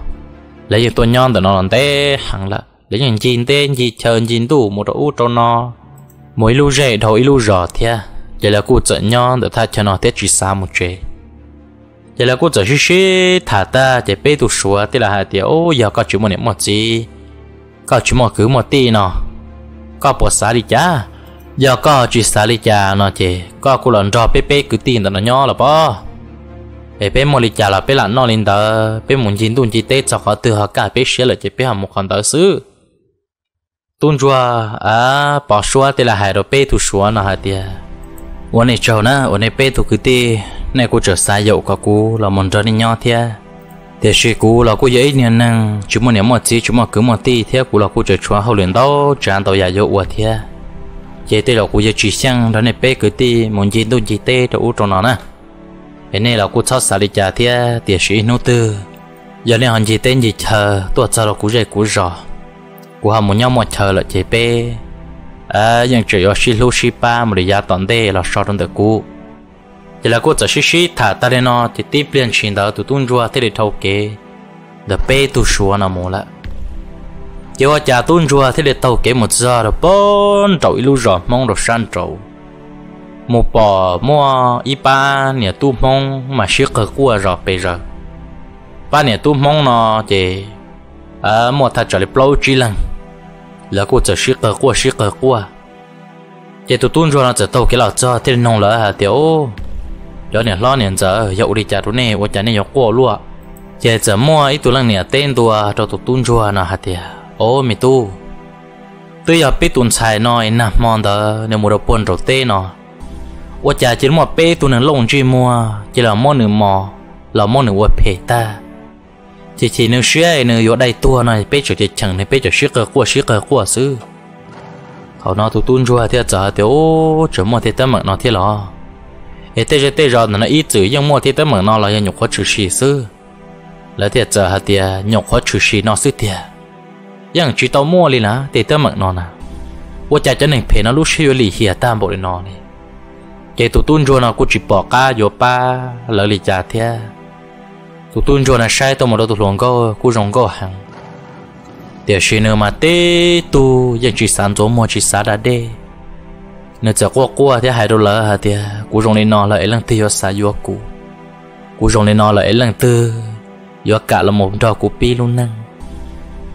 Speaker 1: lấy những tuổi nhỏ tại nó làm té hẳn là lấy những chín tên gì chờ chín tu một độ cho nó mỗi lưu rẻ đầu ít lúc rõ thia giờ là cô chọn nhon để thay cho nó tết chỉ xa một chế giờ là cô chọn xí xí thả ta chỉ bê tụ xua thì là hai tiếng ô giờ có chuyện một niệm một gì có chuyện một cứ một tí nó có bỏ xa đi cha giờ có chỉ xa đi cha nó chế có cô lần cho bê bê cứ tin nó nhỏ là bó bê bê một đi cha là bê là nó lên đó bê muốn chín tuần chỉ tết cho họ từ họ cả bê xé là chỉ bê hàng một con đó xứ tuần chua à bỏ xua thì là hai đồ bê thu xua nó hai tia วันนี้เจ้านะวันนี้เป้ถูกคือตีในกูเจอสายอยู่กับกูเรามันจะนี่ย่อเทียแต่ชีกูเรากูยัยเนี่ยนั่งจุดมันเนี่ยหมดจีจุดมันคือหมดตีเทียกูเรากูจะชัวเขาเรียน到จานตัวยาอยู่วัวเทีย chế tê là cụ giờ chỉ sang đó này bé cứ tê muốn gì đâu chỉ tê cho u trong nó nè cái này là cụ cho xả đi trả thia tiền sĩ nô tư giờ này hắn chỉ tên gì chờ tôi cho là cụ dễ cụ rõ cụ họ muốn nhau một chờ là chế bé à nhưng chỉ có xí lô xí ba mà lý toàn đê là sao trong được cũ. Giờ là cô chỉ xí xí thả ta lên nó thì tiếp liên chuyện đó tụi tuân rùa thế để thâu kế. Để bê tụi xua nó mua lại giờ cha tuân rùa thế để thâu kế một giờ rồi bốn trậu ilu rồi, mong rồi san trâu một bò mua y ba nhà tu mong mà xí cờ cua rồi bây giờ ba nhà tu mong nó thì ờ, à mua thật trở lại bao chi lần là cô chờ sĩ cờ qua sĩ cờ qua giờ tụi tuôn rồi là chờ tàu cái là cho thiên nông là hà tiểu. Giờ nè, lo nè, giờ, dậu đi chả tụi nè ô chả nè dọc qua luôn giờ chờ mua ít tụi lăng nè, tên tụi, cho tụi tuôn rồi là hà tiểu ô mi tu. Tôi giờ biết tuần xài nói nè mòn đó nè mua đồ buồn rồi tên nó. Ô chả chỉ mua bê tụi nè, lông chim mua, chỉ là mua nửa mò, là mua nửa ô phe ta chỉ chỉ nương xe nương vô đây tua này bé chỗ chỉ chẳng này bé chỗ xe cơ qua xe cơ qua sư. Họ nó tụt tuôn rồi thì giờ thì ô chỗ mua thì tâm nó thiệt lo ê, tê tê rồi nó ít chữ, nhưng mua thì tâm nó là nhục quá chữ xí sư. Là thì giờ hạt thì nhục quá chữ xí nó sư thì nhưng chỉ tao mua đi nè thì tâm nó nè ว่าจะจะหนึ่งเพนลูกเชื่อหลีเฮียตามบริโนนี่เจตุตุนโจนากูจิบอกก้าโยป้าแล้วลีจ่าเทีย tụi tuôn cho nó sai tôi mà đâu tụi luồng câu cú rồng câu hàng để xin nữa mà tê tu vẫn chỉ sáng chỗ mua chỉ sáng đã đê. Nếu giờ qua qua thì hai đôi lỡ hả thì cú rồng lên nó là ấy lần tiêu xa vô cũ cú rồng lên nó là ấy lần tư vô cả là một trò cú pi luôn năng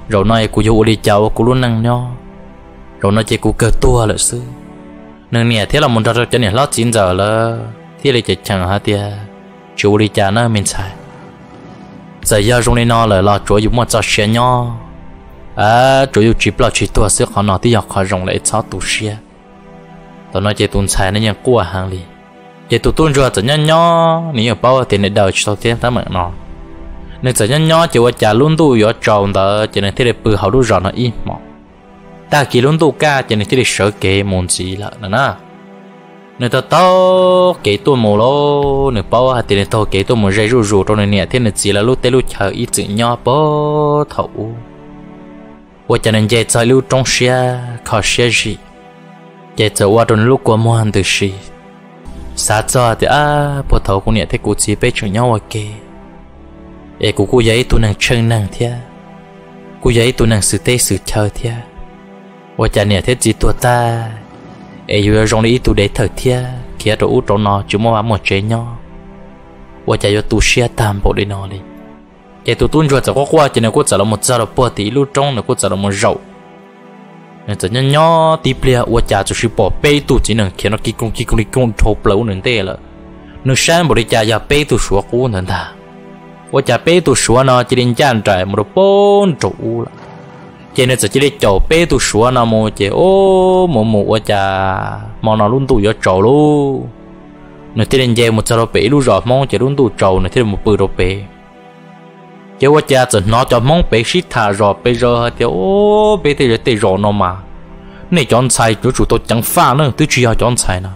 Speaker 1: rồi nói cú vô đi chào cú luôn năng nhau rồi nói chỉ cú cơ tua là sư. Nên nè thế là một trò cho nè lót chín giờ là thế là chỉ chẳng hả thì, chú đi cha nó mình sai giờ giờ rung lên nó là là chỗ dùng một trò xe nhỏ à chỗ dùng chỉ là chỉ tua sức khó nó thì họ khó rung lại sao tu xe tao nói chỉ tuần sai nó nhận qua hàng đi chỉ tu tuần rồi tự nhiên nhỏ nếu bao tiền để đầu cho tiền ta mượn nó. Nên tự nhiên nhỏ chỉ qua trả luôn tu ở tròn đó chỉ nên thế để bự hậu đu rõ nó im mỏ ta kỳ luôn tu ca chỉ nên chỉ để sợ kế môn gì là nè nè tao tao kể tôi mồ lo nè bao hạt tiền tao kể tôi mồ dây rù rù trong này nè, thế nè chỉ là lúc tê lúc chờ ít chữ nhỏ bó thầu và cho nên dây chơi lưu trong xe khó xe gì dây chơi qua trong lúc qua mua hàng từ gì sao cho thì à bộ thầu cũng nè, thế cũng chỉ biết chữ nhỏ và kê. Ê cũng cô vậy tôi nàng chân nàng thia. Cũng vậy tôi nàng sự tê sự chờ thia. Và cho nè, thế chỉ tôi ta ai vừa rong đi tu để thở thia. Kia đồ út trong nó chúng mua một chế nhỏ, và chạy cho tu xe tạm bộ đi nó đi. Chạy tu tuôn chuột cho có qua chỉ nên cút trả một giờ là bỏ tí lúc trong là cút trả một rậu. Nên chỉ nhân nhỏ tí plea, và chạy cho sự bỏ bê tu chỉ nên kia nó kí công kí công đi công thộp lâu nên tê là nên sáng bộ đi chạy cho bê tu sửa cũ nên ta. Và chạy bê tu sửa nó chỉ nên chăn trái một đồ bốn trụ là chế nên sẽ chỉ để chỗ bé tu sửa nó mò chế ô mò mò ở cha mò nó luôn tu giờ chỗ luôn nó thế nên chế một sao bé luôn rõ mong chế luôn tu chỗ nó thế một bự đồ bé chế ở cha chỉ nó cho mong bé xí thà rõ bé rõ thì ô bé thì rồi thì rõ nó mà. Này chọn sai chỗ chủ tôi chẳng pha nữa. Tôi chỉ chọn sai nữa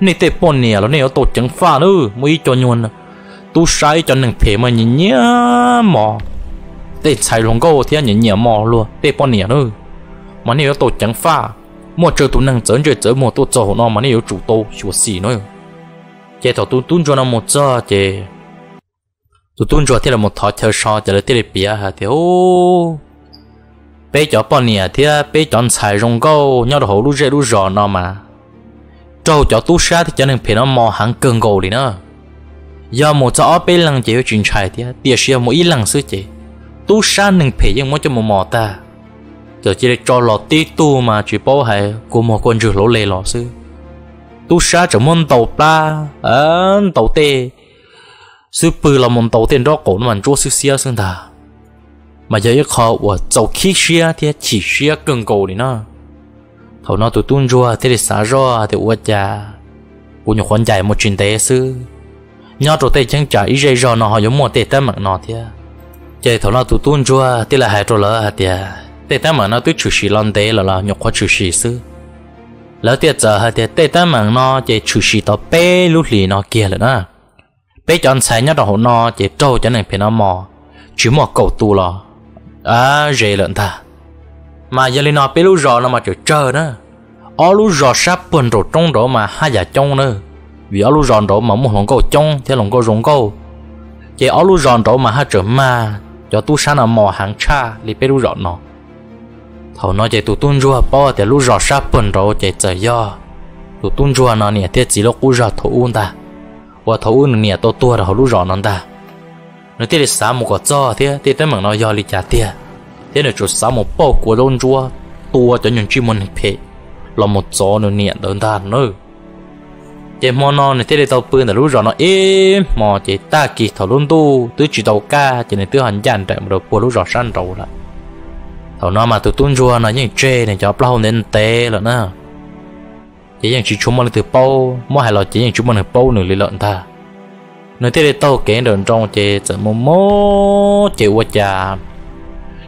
Speaker 1: này thế bọn nè rồi này ở tôi chẳng pha nữa. Mới cho nhuận tu sai cho nàng thế mà nhìn nhá mò để chạy lòng câu thì anh nhẹ mò luôn để bỏ nhảy nữa. Mà nếu tôi chẳng pha, mua chơi tụ năng dẫn chơi chơi mua tôi chỗ nó, mà nếu chủ tôi chủ xì nữa. Chế thầu tôi tuân cho nó một giờ chế tôi tuân cho thì là một thọ chơi sau cho là tiền bia hả thì ô. Bây cho bỏ nhảy thì bây chọn chạy lòng câu nhau đồ lú rẽ lú rõ nó mà. Trâu cho tú sa thì cho nên phải nó mò hàng cường cầu đi nữa. Giờ một giờ bên lần chế chuyện chạy thì tiếc sẽ một ít lần sư chế tu sa nâng phê yên mô cho mô mò ta. Giờ chỉ để cho lọ tí tu mà chỉ bố hệ của một con rửa lỗ lề lọ sư. Tu sa cho môn tàu ta ờ à, tàu tê. Sư bư là môn tàu tên đó cổ nó mà chúa sư xia xương ta. Mà giờ yêu khó của dầu khí xia thì chỉ xia cần cầu đi nó. Thầu nó tụi tuôn rùa, thế để xả rùa thì uất già. Của nhiều khoản dạy một chuyện tế sư. Nhà tụi tê chẳng trả ý dây rò nó hỏi giống một tê tâm mặc nó thế chơi thằng nào tụt tuôn chua thì là hai trâu lỡ hả tiệt tê ta mà nó tụt chủ sĩ lon tê là là nhục quá chủ sĩ sư lỡ tiệt giờ hả tiệt tê ta mà nó chơi chủ sĩ tao bé lúc lì nó kia là đó bé chọn sai nhát đầu nó chơi trâu cho nên phải nó mò. Chỉ mò cầu tu lo à dễ lợn ta mà giờ lì nó bé lúc rò nó mà chơi chờ nữa ở lúc rò sắp buồn rồi trong đó mà hai giả trong nữa vì ở lúc rò đó mà muốn lòng câu trong thì lòng câu rong câu chỉ ở lúc rò đó mà hai trở mà cho tu sa nó mò hàng cha li bê lu rõ nó. Thầu nó chạy tu tuôn rùa bao thì lu rõ sa bẩn rồi chạy chạy do tu tuôn rùa nó nè thế chỉ lúc u rõ thầu un ta và thầu un nè to tua rồi lu rõ nó ta nó thế là sao một cái cho thế thế tới mà nó do li trả tiền thế là chỗ sao một bao của lôn rùa, tua cho những chim mình phê. Là một gió nó nè đơn ta nữa chế mò nó này, thế để tàu bươn là lúc rồi nó. Êm mò chế ta kỳ thầu luôn tu. Tứ chỉ tàu ca, chế này tứ hành dàn chạy một đầu bùa lúc rồi săn rồi là thầu nó mà tụi tuôn rùa nó những chê này cho bao nên tê rồi nè chế những chỉ chúng mình từ bao mò hay là chế những chúng mò từ bao nửa lý luận ta nơi thế để tàu kén đồn trong chế chỉ một mô chế qua chà.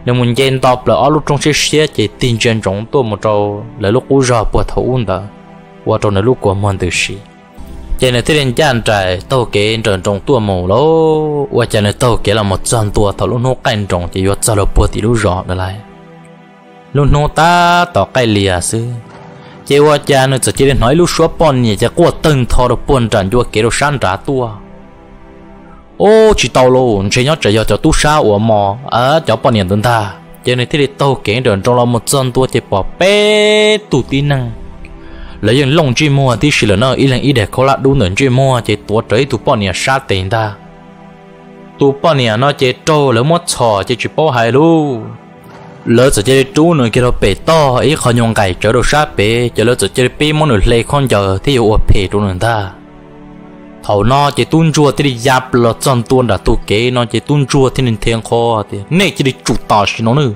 Speaker 1: Nếu muốn dên tập là ở lúc trong chiếc xe chỉ tin trên trong tôi một trâu, là lúc cú rò bùa thấu unda qua trong là lúc của mình từ sĩ chỉ là thế nên chán trời kế kể trong tròn tua mù lố. Và chỉ là tao kế là một trăm tua, tao lúc nó canh tròn chỉ vót sao được bữa thì lúc rõ được lại. Lúc nó ta, tao cái lìa sư. Chỉ vót chỉ là chỉ là nói lúc xóa bọn nhỉ chỉ qua từng thò được bọn trần vót kế được sáng trả tua. Ô, chỉ tao luôn chỉ nhớ chỉ cho tu sao ở mò. À cho bọn nhỉ tuần ta chỉ là thế thì kế kể trong là một trăm tua chỉ bỏ bé tu tin năng lấy những lông chim mua thì chỉ là nó ít lần ít để có lại đủ nền chim mua, chỉ tua trời tụ bọn nhà sát tiền ta. Tụ bọn nhà nó chỉ trâu lấy mất chò chỉ chỉ bỏ hai luôn lỡ sẽ chơi chú nữa kia nó bể to ấy khó nhung cày trở đồ sát bể. Cho lỡ sẽ chơi bể món nửa lê con giờ, thì ở bể chú nữa ta. Thầu nó chỉ tuôn chua thì đi giáp lỡ chân tuôn đã tu kế, nó chỉ tuôn chua thì nên thiên kho thì nè chỉ đi chủ tao xin nó nữa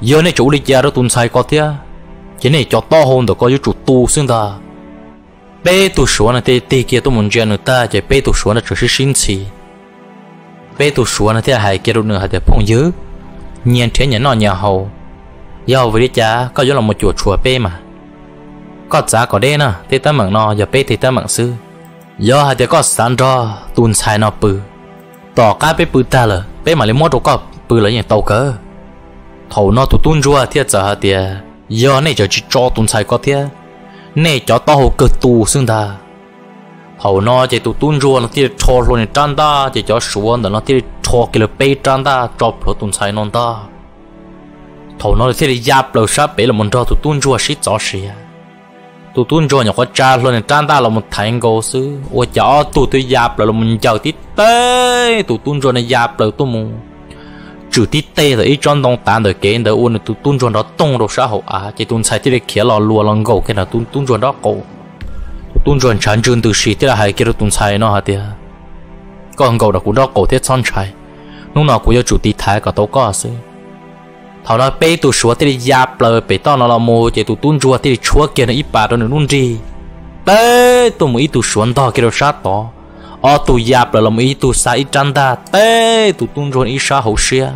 Speaker 1: giờ này chủ đi gia đó tuôn sai có thế chỉ này cho to hơn được có chủ tu xưng ta bé tu số này thì thì kia tôi muốn chơi nữa ta chỉ bé tu số này chỉ là sinh chi bé tu số này thì hai kia đâu nữa hai để phong dữ nhiên thế nhận nó nhà hầu giờ với cha có giống là một chuột chùa bé mà có giá có đen à thế ta mặn nó giờ bé thì ta mặn sư giờ hai đứa có sẵn cho tuôn xài nó bự tỏ cá bé bự ta là bé mà lấy mua đồ có bự là như tàu cơ thầu nó tụt tuôn rùa thiệt giờ hai đứa giờ này cho chỉ cho tuôn sai có thế. Này cho tao hồ cơ tu xưng ta hầu nó chỉ tụ tuôn rùa nó thì cho luôn này trang ta chỉ cho sủa nó thì cho cái bê trang ta cho pro tuôn sai non ta thầu nó thì giáp lâu sắp bể là muốn cho tụ tuôn rùa xí rõ xí à. Tụ tuôn rùa nhỏ có cha luôn này trang ta là một thành cầu sư và cho tụ tôi giáp là muốn chào tít tê. Tụ tuôn rùa này giáp là tụ muốn chủ tí tê rồi ít chọn đông tàn rồi kén đó uốn tụ tuôn chọn đó tung đồ xã hội à chỉ tuôn sai thì để kia lò lùa lòng gầu cái nào tuôn tuôn chọn đó cổ tuôn chọn chán chun từ sĩ thế là hai kia tuôn sai nó hả tia còn gấu đó cũng đó cổ thiết son trái lúc nào cũng có chủ tít thái cả tàu có sự thảo nói bê tụ số là giáp lờ bê to nó là mồ chỉ tụ tuôn chua là chúa kia nó ít bà đó nó luôn gì bê tụ một ít tụ xuống to kia nó sát to Ờ, ở tụ giáp là lòng ý tụ xa ít trăn ta. Tê tụ tuôn ruồn ít xa hậu xia.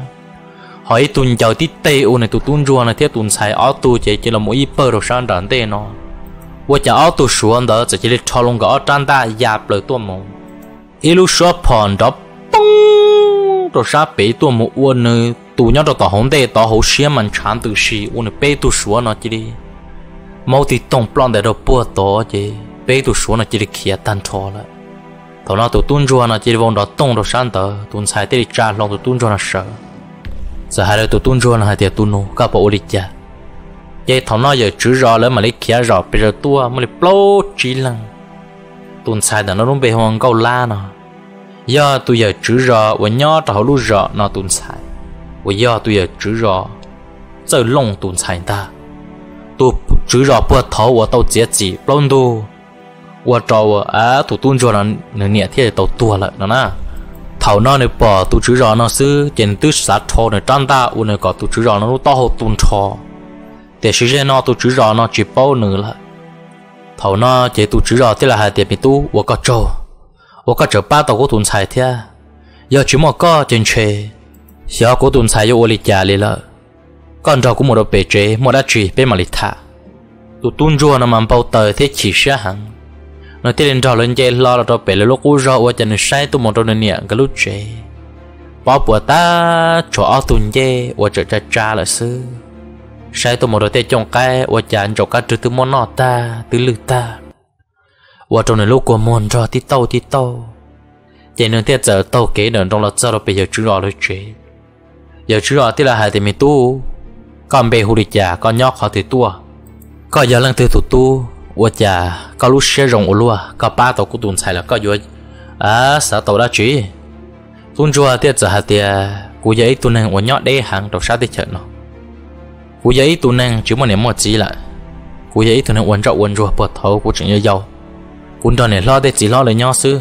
Speaker 1: Hỏi tuần chờ tí tê u này tụ tuôn ruồn này thiết tuần xài ở tụ chỉ chỉ là mỗi ít bơ đồ sang đàn tê nó. Và chờ ô tụ xuống đó, chỉ chỉ là cho lòng ở trăn ta, giáp lời tuôn mông ít lúc xóa phòn đó bông đồ xa bể tuôn mông uôn nơi tụ nhau đó tỏ hồng tê, tỏ hậu xia mình chán từ xì, u này bê tụ xuống nó chỉ đi. Mau thì tổng plan để đồ bùa tỏ chỉ bê tụ xuống nó chỉ là kia tan thọ lại thằng nó tụi tuân chủ anh chỉ vòng đó tông đó sáng tờ. Tuân sai tới trả lòng tụi tuân chủ nó sợ. Giờ hai đứa tụi tuân chủ anh hai tiệt tuân nó cả bộ lịch cha. Vậy thằng nó giờ chữ rõ lớn mà lấy kia rõ, bây giờ tua mà lấy plô chỉ lăng. Tuân sai đó nó luôn về hoàng câu la nó. Giờ tụi giờ chữ rõ và nhỏ tao lúc rõ, nó tuân sai. Và giờ tụi giờ chữ rõ, giờ lòng tuân sai ta. Tụi chữ rõ bữa thấu và tao chết chỉ plô đu plon tu và trâu à. Tụ tuần rõ nó nửa nhẹ thì tàu tua lại nó na. Thầu nó này bỏ tụ chữ rõ nó sư trên tứ sát thô này trang ta, u này có tụ chữ rõ nó to hồ tuần thô để sử dụng nó tu chữ rõ nó chỉ bao nữa là thầu nó chỉ tu chữ rõ thế là hai tiền bị tu và có trâu. Và có trở ba tàu của tuần xài thế à. giờ chỉ một có trên chế giờ của tuần xài yo li già li là con trâu cũng một đôi bể chế một đã chỉ bên mà li thả. Tu tuần rùa nó mang bao tờ thế chỉ sẽ hẳn nó tiếp đến trâu lên chơi lo là trâu bể là lúc cú rõ và chân sai tu một trâu nên nhẹ cái lúc chơi bảo bữa ta cho tuần chơi và trở cha cha là sư. Sai tôi một đôi tay trong cái và chân chỗ các trừ từ món nọ ta từ lư ta. Và trong này lúc của môn cho tí tàu tí tàu chỉ nên tiếp giờ tàu kế nữa trong là giờ rồi bây giờ chú rõ rồi chơi giờ chú rõ thì là hai thì mình tu. Còn bề hụt già còn nhóc họ thì tua. Còn giờ lần từ thủ tu và già có có ba tuần là có à sao tuần tiết giờ hai thì cú giấy tuần này và nhóc đây hàng đầu sát đi chợ nó cú giấy tu năng chỉ mà niệm một chỉ lại. Cú giấy tu năng rau uốn rùa bớt thấu cú chuyện như giàu cú đó này lo tiết chỉ lo nhau sư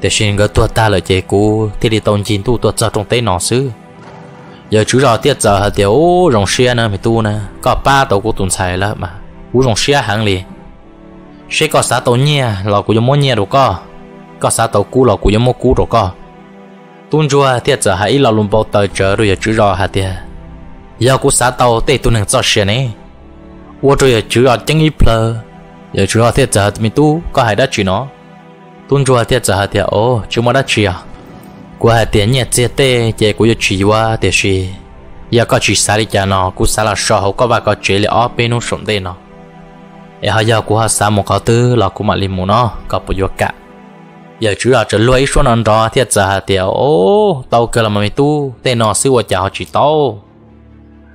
Speaker 1: để xin tua ta lời chế cú thì đi chín tu trong tay nó sư giờ chú rõ tiết giờ hạt xe nè mày tu nè. Có ba tàu cú tuần xài là mà. Cú rồng xe hàng liền sẽ có xã tổ nhẹ là của giống mua nhẹ rồi có có xã tổ cú là của giống mua cú rồi có tuần chua tiết giờ hãy là luôn bao tờ chờ rồi giờ chú rõ hả tiền giờ của xã tàu tê tu nâng cho xe này ô rồi chữ ở chân ít plơ giờ chữ ở thiệt giờ mình tu, có hãy đã chỉ nó. Tuân chua thiệt giờ hả thiệt ô chú mà đã chỉ à của hai tiền nhẹ chia tê chế của giờ chỉ qua để gì giờ có chỉ xã đi chả nó, của xã là sợ hậu có ba có chế là ở bên nó sống tê nó e hai giờ của họ xã một có tư là cũng mà limu mù nó. Có bùi cả. Giờ chú ở trên lối số non đó thiệt giờ tiểu. Ô tàu cơ là mà mình tu, tên nó siêu qua chào chỉ tàu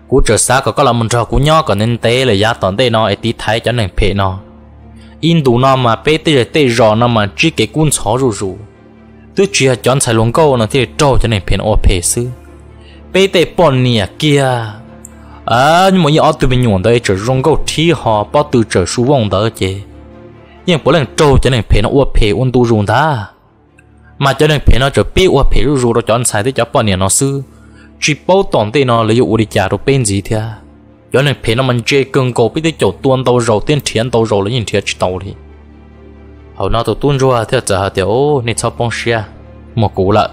Speaker 1: cú trở xa có có là mình trò cú nhỏ còn nên tế là giá tòn tên nó ấy tí thái cho nên phê nó. In đủ nó mà, bê tê tê rõ nó mà chỉ cái cuốn chó rù rù. Tôi chỉ chọn xài luôn câu nó thì trâu cho nên phê nó phê sư bê tê bọn nè kia à nhưng mà như ở từ mình nhuận đấy trở rong gấu thi họ bao từ trở su vong đó chứ nhưng bữa lần trâu cho nên phải nó phê ôn tu rùn ta mà cho nên phải nó trở biết phê phải rù đó chọn xài thì cho bọn nhà nó sư chỉ bao toàn thế nó lấy dụ đi trả đồ bên gì thế cho nên phải nó mình chơi cưng cổ biết để chỗ tuôn tàu rồi tiền tiền tàu rồi lấy nhìn thiệt chỉ tàu đi hầu nào tàu tuôn rồi thì giờ thì ô nên sao bông xia một cú lợ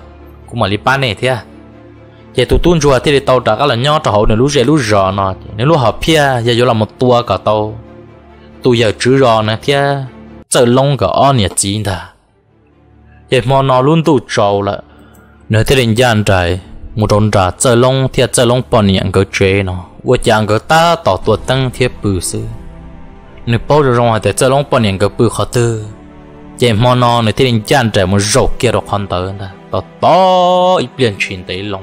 Speaker 1: cũng mà đi bán này thế giờ tụi tuôn chùa thì tàu trả cái là nhau trả hậu này lúc dễ lúc rò nọ. Nếu lúc họ pia giờ vô là một tua cả tàu tu giờ chữ rò này thì giờ lông cả on nhà chín ta giờ mà nó luôn tụi trâu là nếu thế định gian trời một đồn trả chơi lông thì chơi lông bọn nhận cái chế nó và chàng cái ta, tỏ tuột tăng thì bự sư. Nếu bao giờ rồi thì chơi lông bọn nhận cái bự khó tư. Giờ mò nó nếu định gian trẻ một rổ kia được hoàn tới ta tỏ to, ít biến chuyển tới lông.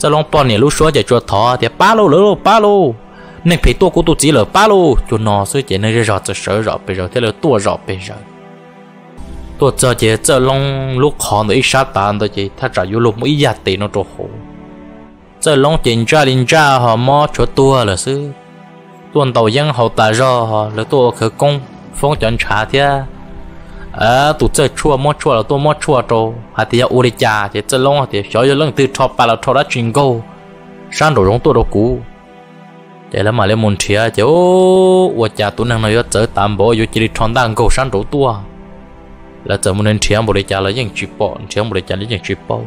Speaker 1: จะลองปอนเนี่ยรู้ชัวจะจวดทอเดี๋ยวป้าโลหรือป้าโลหนึ่งผีตัวกูตัวจีเหลือป้าโลจวนนอซื้อเจนเรอจะเสือรอไปรอเทเลตัวรอไปรอตัวเจอเจเจอลงลูกคอหรืออีชาตานตัวเจถ้าจะอยู่ลมอียาตีนตัวโหเจอลงเจนจ้าลินจ้าหอมอชัวตัวเหลือซื้อตัวเต่ายังหอตาจอหอหรือตัวคือกงฟงจันชาเทีย à chơi chua mò chua là tôi mò chua trâu hà thì giờ đi cha thì chơi long thì cho yêu top ba là top đã chuyển go. Sang đồ rong tôi đồ cũ. Để là mà lên môn chia chứ, ô cha tụi năng nói chơi tạm bộ yêu chỉ tròn đang go sang đồ tua. Là giờ muốn nên chiếm bộ để trả những chip bỏ chiếm bộ những chip bỏ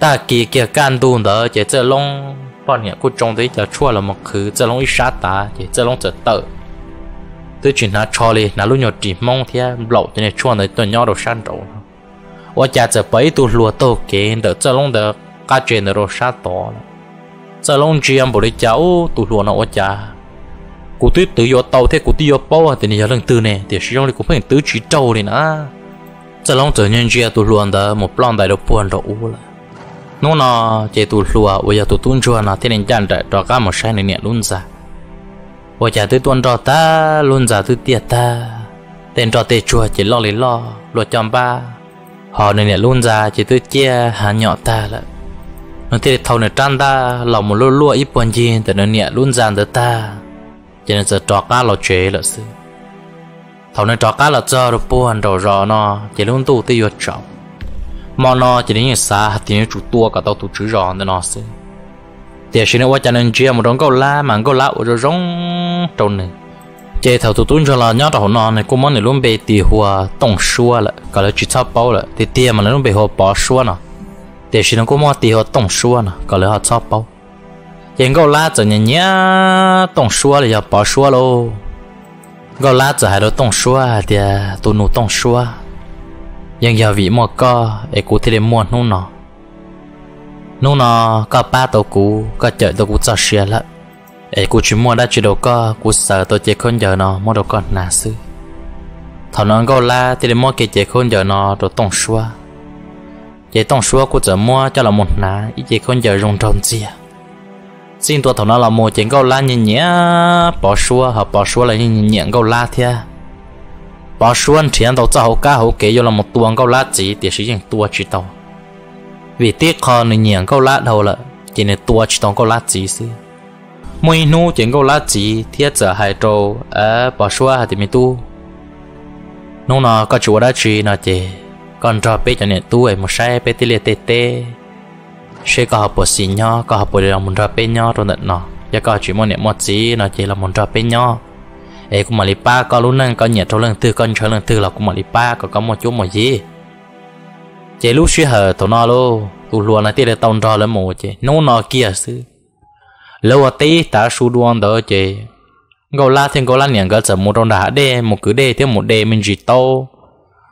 Speaker 1: ta kỳ kia can đun đó chỉ chơi long bao nhiêu cũng trong đấy giờ chua là một khứ chơi long ít sát ta chỉ chơi long giờ tự tôi chỉ là cho lì là lúc nhỏ chỉ mong thế lậu cho nên cho nó tôi nhỏ đồ sáng trộn và chả giờ bấy tôi lùa tôi kể được, cho lông được, cá chuyện đồ sát to cho long chỉ em bảo đi cháu tôi lùa nó cha cụ tôi tự do tàu thế cụ tôi do bao thì nên này lần tư này thì sử dụng thì cũng phải tự chỉ trâu này nữa cho lông trở nên chia tôi lùa đỡ một lần đại đồ buồn đồ u là. Nó nó chỉ tôi lùa bây giờ tôi tuôn cho là thế nên chẳng đợi cho cá một sai này nè luôn ra bây giờ tôi tuôn cho ta, luôn ra tôi tiệt ta. Tên trò tê chùa chỉ lo lấy lo lo chăm ba. Họ này nè luôn ra chỉ tôi chia hà nhỏ ta là nó thế thầu này trăn ta lòng một lúa lúa ít buồn gì để nó nhẹ luôn ra được ta. Cho nên giờ trò cá là chế là sư. Thầu này trò cá là giờ rồi buồn rồi rò nó, chỉ luôn tu tới trọng. Mà nó chỉ đến xa thì nó chủ tua cả tàu tu chữ rò nên nó sư thì xin nói cho nên chia một đống câu la mà câu la rồi rong trâu này. Chế thầu tu tuân cho là nhớ đầu nó này cũng món này luôn bị tì hoa tổng xua là cả là chỉ sao bao là thì tiền mà nó luôn bị họ bỏ xua nè thì xin nó cũng món tì hoa tổng xua nè cả là họ sao bao hiện câu la giờ nhẹ nhẹ tông xua là giờ bỏ xua lô. Câu la giờ hai đứa tổng xua thì tụi nó tổng xua. Nhưng giờ vị mua co để cụ thì để mua nụ nọ nụ nó có ba tàu cũ có chợ tàu cũ cho xe lận. Ấy cụ chỉ mua đã chỉ đâu có cụ sợ tôi chạy khôn giờ nó mua đâu con nà sư. Thằng nó gọi là thì để mua cái chạy khôn giờ nó đồ tông xua. Chạy tông xua cụ giờ mua cho là một nà, ít chạy khôn giờ rong tròn gì à. Xin tôi thằng nó là mua chuyện gọi la nhẹ nhẹ, bỏ xua hoặc bỏ xua là nhẹ nhẹ gọi la thế bỏ xua thì anh tàu cho hậu cá hậu kế vô là một tuồng gọi la chỉ để sử dụng tua chỉ tàu vì tiếc kho nên nhẹ câu lát đầu là chỉ nên tua chỉ tông câu lát gì xí. Mỗi nu chỉ câu lát gì, thiết giờ hai trâu ở bỏ xóa thì mi tu. Nu nó có chúa đã chỉ nó chỉ còn trò bé cho nên tu ấy một sai bé tê liệt tê tê. Sẽ có học bổ xì nhau có học bổ làm một trò bé nhau rồi nó. Giờ có chỉ một niệm một gì nó chỉ là một trò bé nhau ấy cũng mà li ba có lúc năng có nhiệt trong lần tư con chơi lần tư là cũng mà li ba có có một chút một gì chế lúc suy hở tụi nó lô u luôn là tiền tông trò lên mồ chế nô nó kia sư lâu tí ta su đuông đó chế gấu la thì gấu la niệm gấu giờ một trong đã đê, một cứ đê thêm một đê, mình chỉ tàu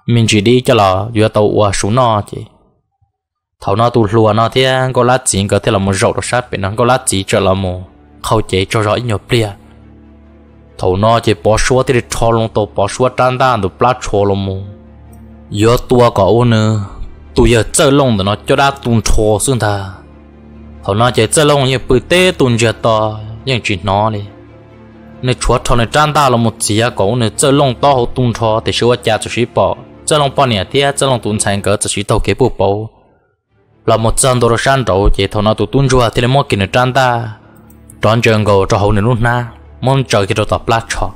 Speaker 1: mình chỉ đi cho là vừa tàu qua xuống nó chứ thầu nó tụi luôn nó thế gầu la chỉ cái thế là một rậu đó sát bên nó. Gầu la chỉ cho là một khâu chế cho rõ nhiều plea. thầu nó chỉ bỏ số thì cho lông tàu bỏ số tan tan tụi plát cho lông một giờ tua có ô nữa tụi giờ chơi lông đó nó cho đã tuôn cho xuống ta họ nói chơi chơi lông như bự tê tuôn giờ to nhưng chỉ nó đi. Nên chúa cho nên trang ta là một chỉ à cậu nên chơi lông to họ tuôn cho thì sửa cha cho sĩ bỏ. Chơi lông bao nhiêu thì chơi lông tuôn thành cỡ cho sĩ tàu kế bộ bộ là một trận đồ sang đầu, chỉ thằng nó tụi tuôn cho thì là một kiện trang ta. Tròn trường gầu cho hậu nên lúc na mong chờ cái đồ tập lát cho.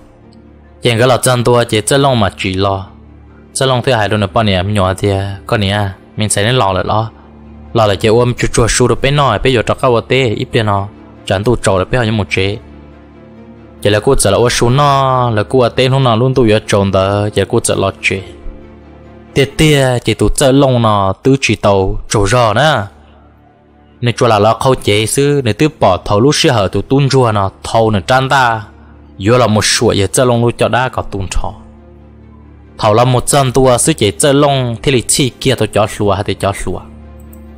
Speaker 1: Hiện cái là trận đồ chỉ chơi lông mà chỉ lo. Chơi lông thứ hai đồ nó bao nhiêu nhỏ thì có nè à mình sẽ nên lo lại lo. Lo lại chơi ôm chua chua su được bên nói bây giờ cho cao tê ít tiền nó chẳng tụ trâu được bên như một chế. Chỉ là cô chỉ là ôm su nó là cô tê nó nào luôn tụ giờ trộn đó chỉ cô chỉ lo chế. Tiệt tiệt, chỉ tụ chơi lông nó tứ chỉ tàu trổ rò nè. Nên chua là lo khâu chế sư nên tứ bỏ thầu lúc xưa hở tụ tuôn chua nó thầu nên trang ta. Giờ là một sủa giờ chơi lông lúc cho đã có tuôn trò thầu là một chân tua sư chế chơi lông thì lịch chi kia tôi cho lùa hay thì cho lùa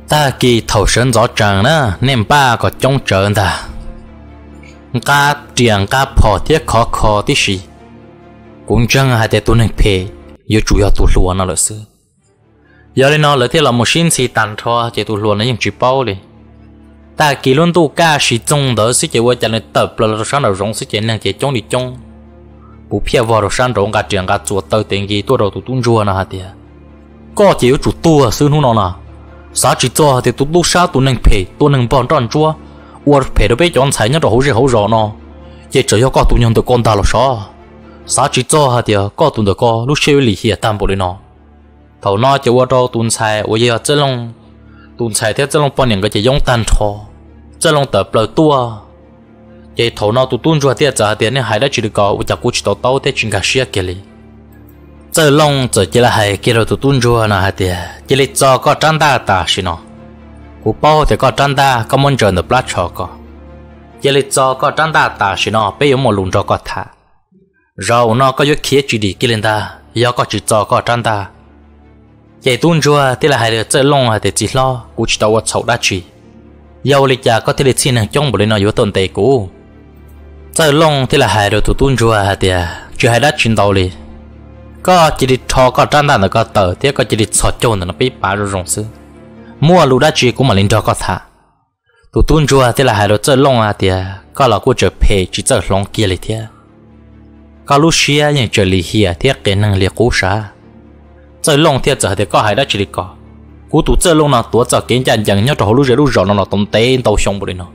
Speaker 1: ta kỳ thầu sơn gió trần nè nên ba có trông trận ta. Cá tiền cá phò thiết, khó khó tí gì cũng chẳng hay để tôi nên phê yêu chủ yếu tôi lùa nó là sư giờ đây nó là thế là một xin xì tàn thọ chỉ tôi lùa nó những chỉ bao đi. Ta kỳ luôn tu ca sĩ trông đó sư chế qua cho nên tập là sáng nào rong sư chế năng chế trông đi trông bù phía vào rồi sang rong cả tiền cả chuột tới tiền gì tôi đầu tụt tung rùa nào hả tiệt có chỉ có chuột tua sư nu nó nào sao chỉ cho thì tụi lúc sao tụi nâng phe tụi nâng bọn tròn chua uất phe đó bây chọn sai nhá rồi hậu gì hậu rõ nó chỉ chỉ có tụi nhân được con ta là sao sao chỉ cho thì có tụi được có lúc xưa lì hiệt tam bộ đi nó thầu nó chỉ uất đâu tụi sai uất giờ chơi long tụi sai thế chơi long bọn những cái chỉ dùng tan thọ chơi long tập lời tua vậy thầu nào tụi tuôn rồi tiệt giờ tiệt nên hai đã chỉ được có uất chặt cú chỉ tàu tàu thế chuyện cả xia kia li. Giờ long giờ chỉ là hai kia rồi tụi tuôn rồi nó hai tiệt chỉ là cho có trang đa ta xí nó cú bao thì có trang đa có muốn chờ được plát cho có chỉ là cho có trang đa ta xí nó bây giờ một lùng cho có thà rồi nó có yếu kia chỉ đi kia lên ta giờ có chỉ cho có trang đa vậy tuôn rồi thì là hai đứa giờ long hai tiệt chỉ lo cú chỉ tàu chậu đã chỉ giờ lịch giờ có thể lịch xin hàng trong bộ lên nó yếu tồn tại cũ 在弄这了海的土墩住啊的，就还在青岛里，个这里炒个长大那个豆，第二个这里炒酒呢，被白肉融死，莫路的只顾嘛领着个他，土墩住啊这了海的在弄啊的，个老古就陪只在弄起来的，个路西啊人这里去啊，第二个能力古啥，在弄天在的个还在这里个，古土在弄那多在跟人家人家找路热路热那那东西都想不了。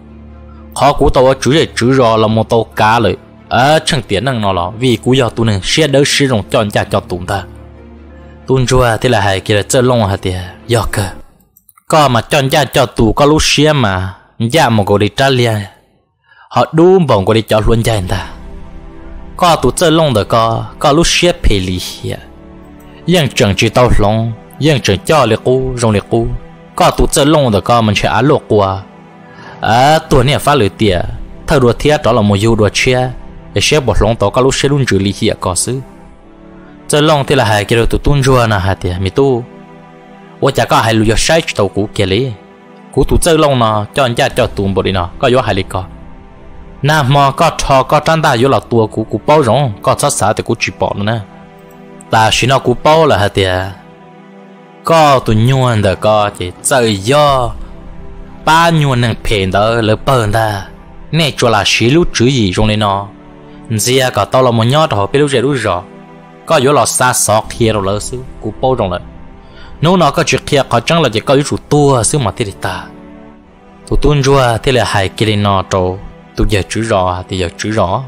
Speaker 1: khó của tôi chú yếu chú rõ là một tàu cá lợi. Ở chẳng tiền năng nó là vì cú giờ tôi nè sẽ đỡ sử dụng cho anh cho tụi ta. Tuần chua à, thì là hai kia là chơi lông hả thì giờ cơ. Có mà cho anh cho tụi có lúc xe mà dạ nhà một người đi trả liền họ đun bồng người đi cho luôn cho anh ta. Có tụi chơi lông được có có lúc xe phải lì hiệp yên chẳng chỉ tàu lông, yên chẳng cho liệt cú rong liệt cú. Có tụi chơi lông được có mình sẽ ăn lộc quá à tuần này phát lời tiệt. thà đồ thiệt đó là một yêu đồ chia. Để xe bỏ lông tàu các lúc xe luôn chửi lì hiệp có sự giờ lòng thì là hai kia đầu tụt tuôn rùa nà hai tiền mi tu. Ô chả có hai lùi sai tàu cũ kia lý cũ tụt giờ lòng nà, cho anh cha cho tụm bộ có gió hai lì có nà mà có thò, có trang ta vô là tua cũ cũ bao rộng có sát sát thì cũ chỉ bỏ nữa nè. Là xin nó cũ bao là hai tiền có tụi nhuận được có chỉ giờ do ba nhuận nâng phèn đó lỡ bờn ta nè cho là xí lúc chữ gì trong đây nó giờ cả tao là một nhát họ biết lúc gì lúc rõ có yếu là xa xót kia rồi lỡ xứ cú bao trong lại nô nó có chuyện kia có chẳng là chỉ có yếu chủ tua xứ mà thì ta tụ tuôn chua thì là hai kia nó trâu tụ giờ chữ rõ thì giờ chữ rõ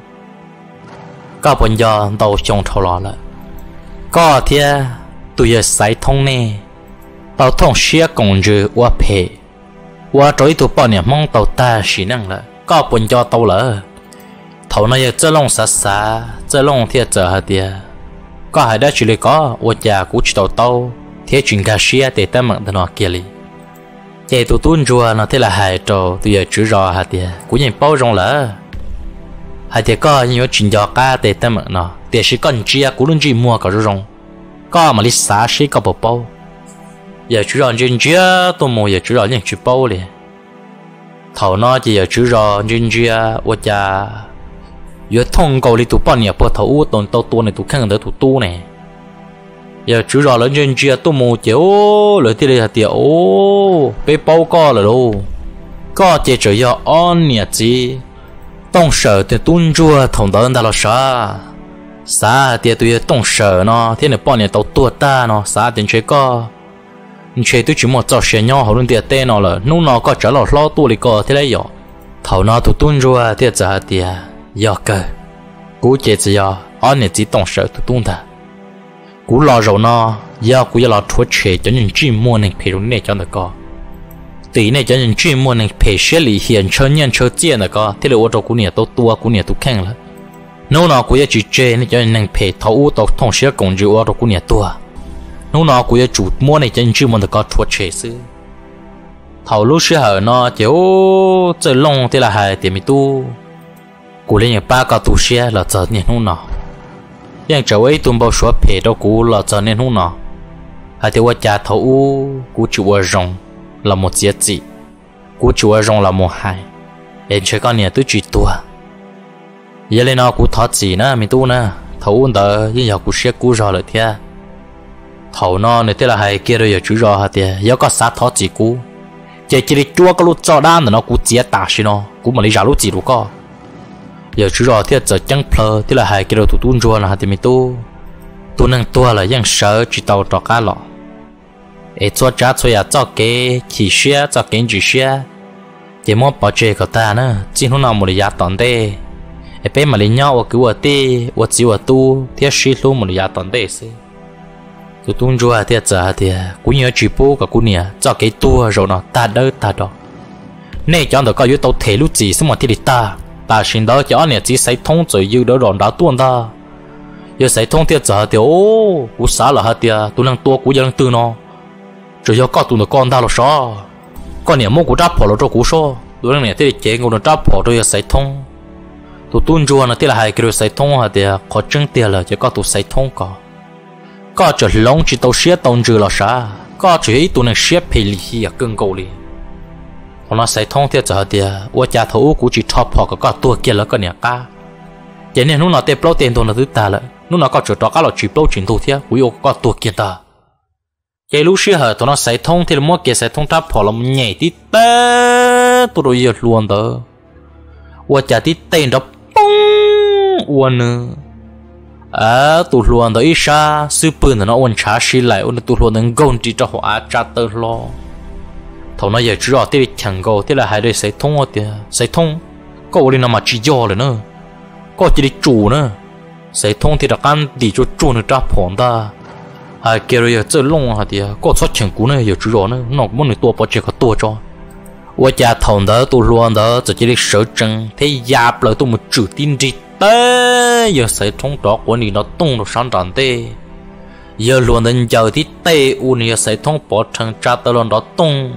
Speaker 1: có bọn giờ đầu trong thầu lọ lại có thì tụ giờ sai thông nè tao thông xia công dư quá phê qua trối tụi bọn nhà mong tàu ta chỉ năng là có bốn giờ tàu lỡ. Thầu này chơi lông sát xa chơi lông thiệt giờ hả tiệt có hai đứa chỉ lấy có ở nhà cũng chỉ tàu tàu thế chuyện cả xia để ta mặc nó kia li chạy tụi tuôn rùa nó thế là hai trò tụi giờ chữ rõ hả cũng nhìn bao rong lỡ. Hai tiệt có nhiều chuyện nhỏ cả để ta mặc nó để sĩ con chia cũng luôn chỉ mua cả rong. Có mà đi xả sĩ có bao bao giờ chú rõ chuyện chia tôi mua giờ chú rõ những chú bao liền thầu nó chỉ giờ chú rõ chuyện chia ở cha giờ thông cầu đi tụ bao nhiêu bao thầu tồn tàu tu này tụ khăn đỡ tụ tu này giờ chú rõ lớn trên chia tụ mù chiếu lời thì là tiền ô bé bao co là đâu có chỉ chỉ giờ on nhỉ gì tông sở thì tuân chua thông đó ta là sao sa tiệt tụi tông sở nó, thế này bao nhiêu tàu tua ta nó sa tiền chơi co chế tôi chỉ một trò xe nhau họ luôn tiệt tên nó là nung nó có trả lại lo tu đi co, thế đấy rồi thầu nó tụ tuân rồi tiệt giờ tiệt giờ cơ. Cú chế chỉ giờ anh này chỉ tổng sợ tụi tung ta cú lo rồi nó. Giờ cú giờ lo thuốc chế cho những chuyên mua này phải luôn này cho nó có tỷ này cho những chuyên mua này phải xử lý hiện cho nhân cho tiền nó có thế là ô tô cú này tôi tua, cú này tôi khen là nếu nó cú giờ chỉ chế này cho những phải thấu tàu thông xe công cụ ô tô cú này tua nó nó cú giờ chủ mua này chân những mà môn nó có thuốc chế sư. Thầu lúc xưa nó kiểu chơi lông thế là hai tiền mi tu. Cú lên những ba cái tu xe là giờ nên không nọ. Nhưng trở ấy tuần bao số phê đó cú là giờ nên không nọ. Hay thì qua cha thấu cú chịu qua rong là một giết gì cú chịu qua rong là một hai em chơi con nhà tôi chỉ tua. Giờ lên nó cú thoát gì nữa mi tu nữa thấu đỡ nhưng giờ cú xe cú rồi lại thế thầu nó này, thế là hay kia rồi giờ chú rò hả tiệt giờ có sát thoát chỉ cú. Chỉ chỉ đi chua cái lúc cho đan nó cú chia tả xí nó. Cú mà đi ra lúc chỉ lúc có. Giờ chú rõ thì giờ chẳng phờ thì là hai kia rồi tụ tuôn rùa là hai mi tu. Tu năng tua là vẫn sợ chỉ tàu trọ cá lọ. Ấy cho cha cho ya cho cái chỉ xe cho kiến chỉ xe chỉ muốn bảo chế của ta nữa chỉ hôm nào một lý tòn đây ấy bé mà lý nhau ở cứu ở tê ở chỉ ở tu thì xí luôn một lý tòn đây xí tụ tuôn rùa thì giờ à, thì à. cũng nhớ chỉ bố cả cũng nhớ cho cái tua rồi nó ta đỡ ta đó. Nè, cho nó có yếu tố thể lúc gì xong mà thì ta. Ta xin đó cho anh chỉ xây thông rồi yêu đó rồi đã tuôn ta. Yêu xây thông thì giờ thì à. ô, cú xả là hết tiệt tu năng tua cú dân tư nó. Rồi yêu có tụi nó con ta là sao con nhà mua cũng đáp bỏ là cho cú sao tu năng nè thì chế ngô nó đáp bỏ rồi xây thông. Tụi tuôn chua nó thì là hai cái rồi xây thông hả tiệt có chân tiệt là chỉ có tụi xây thông cả có chỗ lông chỉ tàu xe tông trừ là sao có chỗ chỉ tụi năng xe phê lì hi à cưng cầu lì. Còn nó sẽ thông theo giờ thì ua nhà thấu cũng chỉ top họ có tua kia là cái nhà ca cho nên nó nói tiền bao tiền thôi là thứ ta là nó nói có chỗ đó cái là chỉ bao chuyện thôi theo cũng yêu có tua kia ta. Cái lúc xưa hở, tụi nó sẽ thông thì mua kia sẽ thông tháp họ là nhảy tí tê, tụi nó yêu luôn đó. Ua nhà tí tên đó bông ua nữa à tụi luôn đó ít xa sư bự nó ôn trả xí lại ôn tụi luôn nó gồng chỉ cho họ trả tơ lo thầu nó giờ chú rõ thì chẳng có thì là hai đứa sẽ thông ở thì sẽ thông có đi nào mà chỉ do rồi nữa có chỉ đi chủ nữa sẽ thông thì là căn đi cho chủ nữa trả phòn ta hai kia rồi giờ chơi lông hả thì có số chẳng cú nữa giờ chú rõ nữa nó muốn người tua bỏ chỉ có tua cho 我家同的都乱的，自己的手整，他压不了多么指定的， tê, giờ sẽ trong đó của nị nó tung nó sáng tràn tê. Giờ luôn đến giờ thì tê, u nị sẽ thông bỏ chân cha tơ luôn đó tung.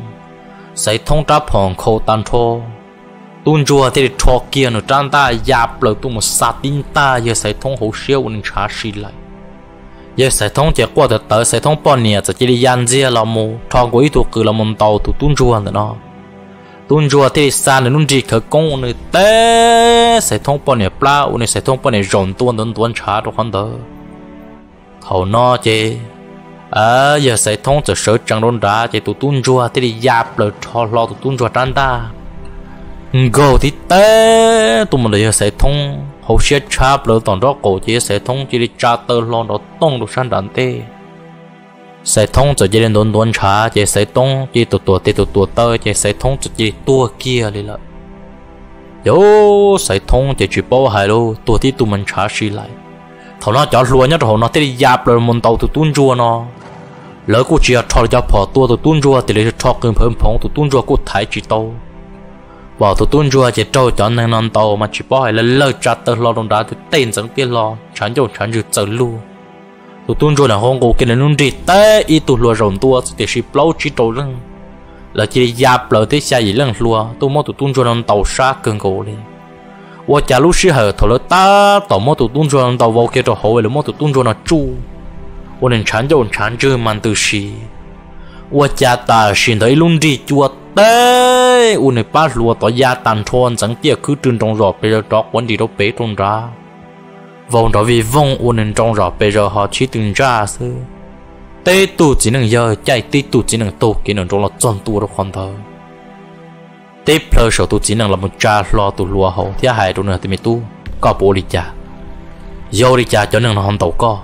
Speaker 1: Sẽ thông trả phòng khâu tan thô. Tuôn chùa thì cho kia nó trang ta dạp lời tu một sát tin ta, giờ sẽ thông hậu siêu nên trả xì lại. Giờ sẽ thông chỉ qua thật tới sẽ thông bỏ nè chỉ đi dàn dìa là mù thằng quỷ ý tu cử là mồm tàu tu tuôn chùa nữa nó tuôn chùa thì xa nên nung chỉ khởi công nữa té sẽ thông bọn này pla nên sẽ thông bọn này rộn tuôn tuôn tuôn trả được không đó hầu nó chứ à giờ sẽ thông cho sở chẳng đôn ra chứ tụ tuôn chua thì đi giáp lời cho lo tụ tuôn chua trăn ta go thì té tụ mình giờ sẽ thông hậu sẽ chắp lời tổng đó cổ chứ sẽ thông chỉ đi trả tơ lo đó tông được sang đàn tê sẽ thông cho chỉ đến đồn đồn trả chỉ sẽ tông chỉ tụt tụt, tê tụt tụt tơ chỉ sẽ thông cho chỉ tua kia đi lại yo sẽ thông chỉ chỉ bao hai lô tụt thì tụi mình trả xí lại. Thầu nó cho luôn nhất thầu nó tới giáp rồi mình tàu tụt tuôn chua nó. Lỡ cô chỉ cho cho bỏ tua tụt tuôn chua thì lấy cho cơm phơm phong tụt tuôn chua cô thái chỉ tàu. Bỏ tụt tuôn chua chỉ trâu cho nên non tàu mà chỉ bao hai là lỡ chặt tơ lo đông đá thì tên chẳng biết lo chán cho chán được chở luôn tụ tuân rồi là hôn cổ kia là nung gì té y tụ lùa rồng tua thì chỉ plau chỉ trâu lưng. Là chỉ giáp plau thế xa gì lưng lùa tụ mò tụ tuân rồi làm tàu xa cường cổ đi và chả lúc xí hở thầu lỡ ta, tàu mò tụ tuân rồi làm tàu vào kia trâu hậu là mò tụ tuân rồi nó chu. Và nên chán cho chán chứ mang từ xí và chả ta xin thấy lung gì chua té u này ba lùa tỏ gia tàn thon chẳng tiếc cứ trừng trong rọt bây giờ đó quấn đi đâu bế trong ra vòng đó vì vòng u nên trong rõ bây giờ họ chỉ từng ra sư tê tu chỉ能 giờ chạy tê tu chỉ 能 tu cái năng trong là chọn tu đó khoan thôi tiếp theo số tu chỉ năng là một cha lo tu lúa hậu thứ hai tu nữa thì mình tu có bố đi cha vô đi cha cho năng là hoàn tàu có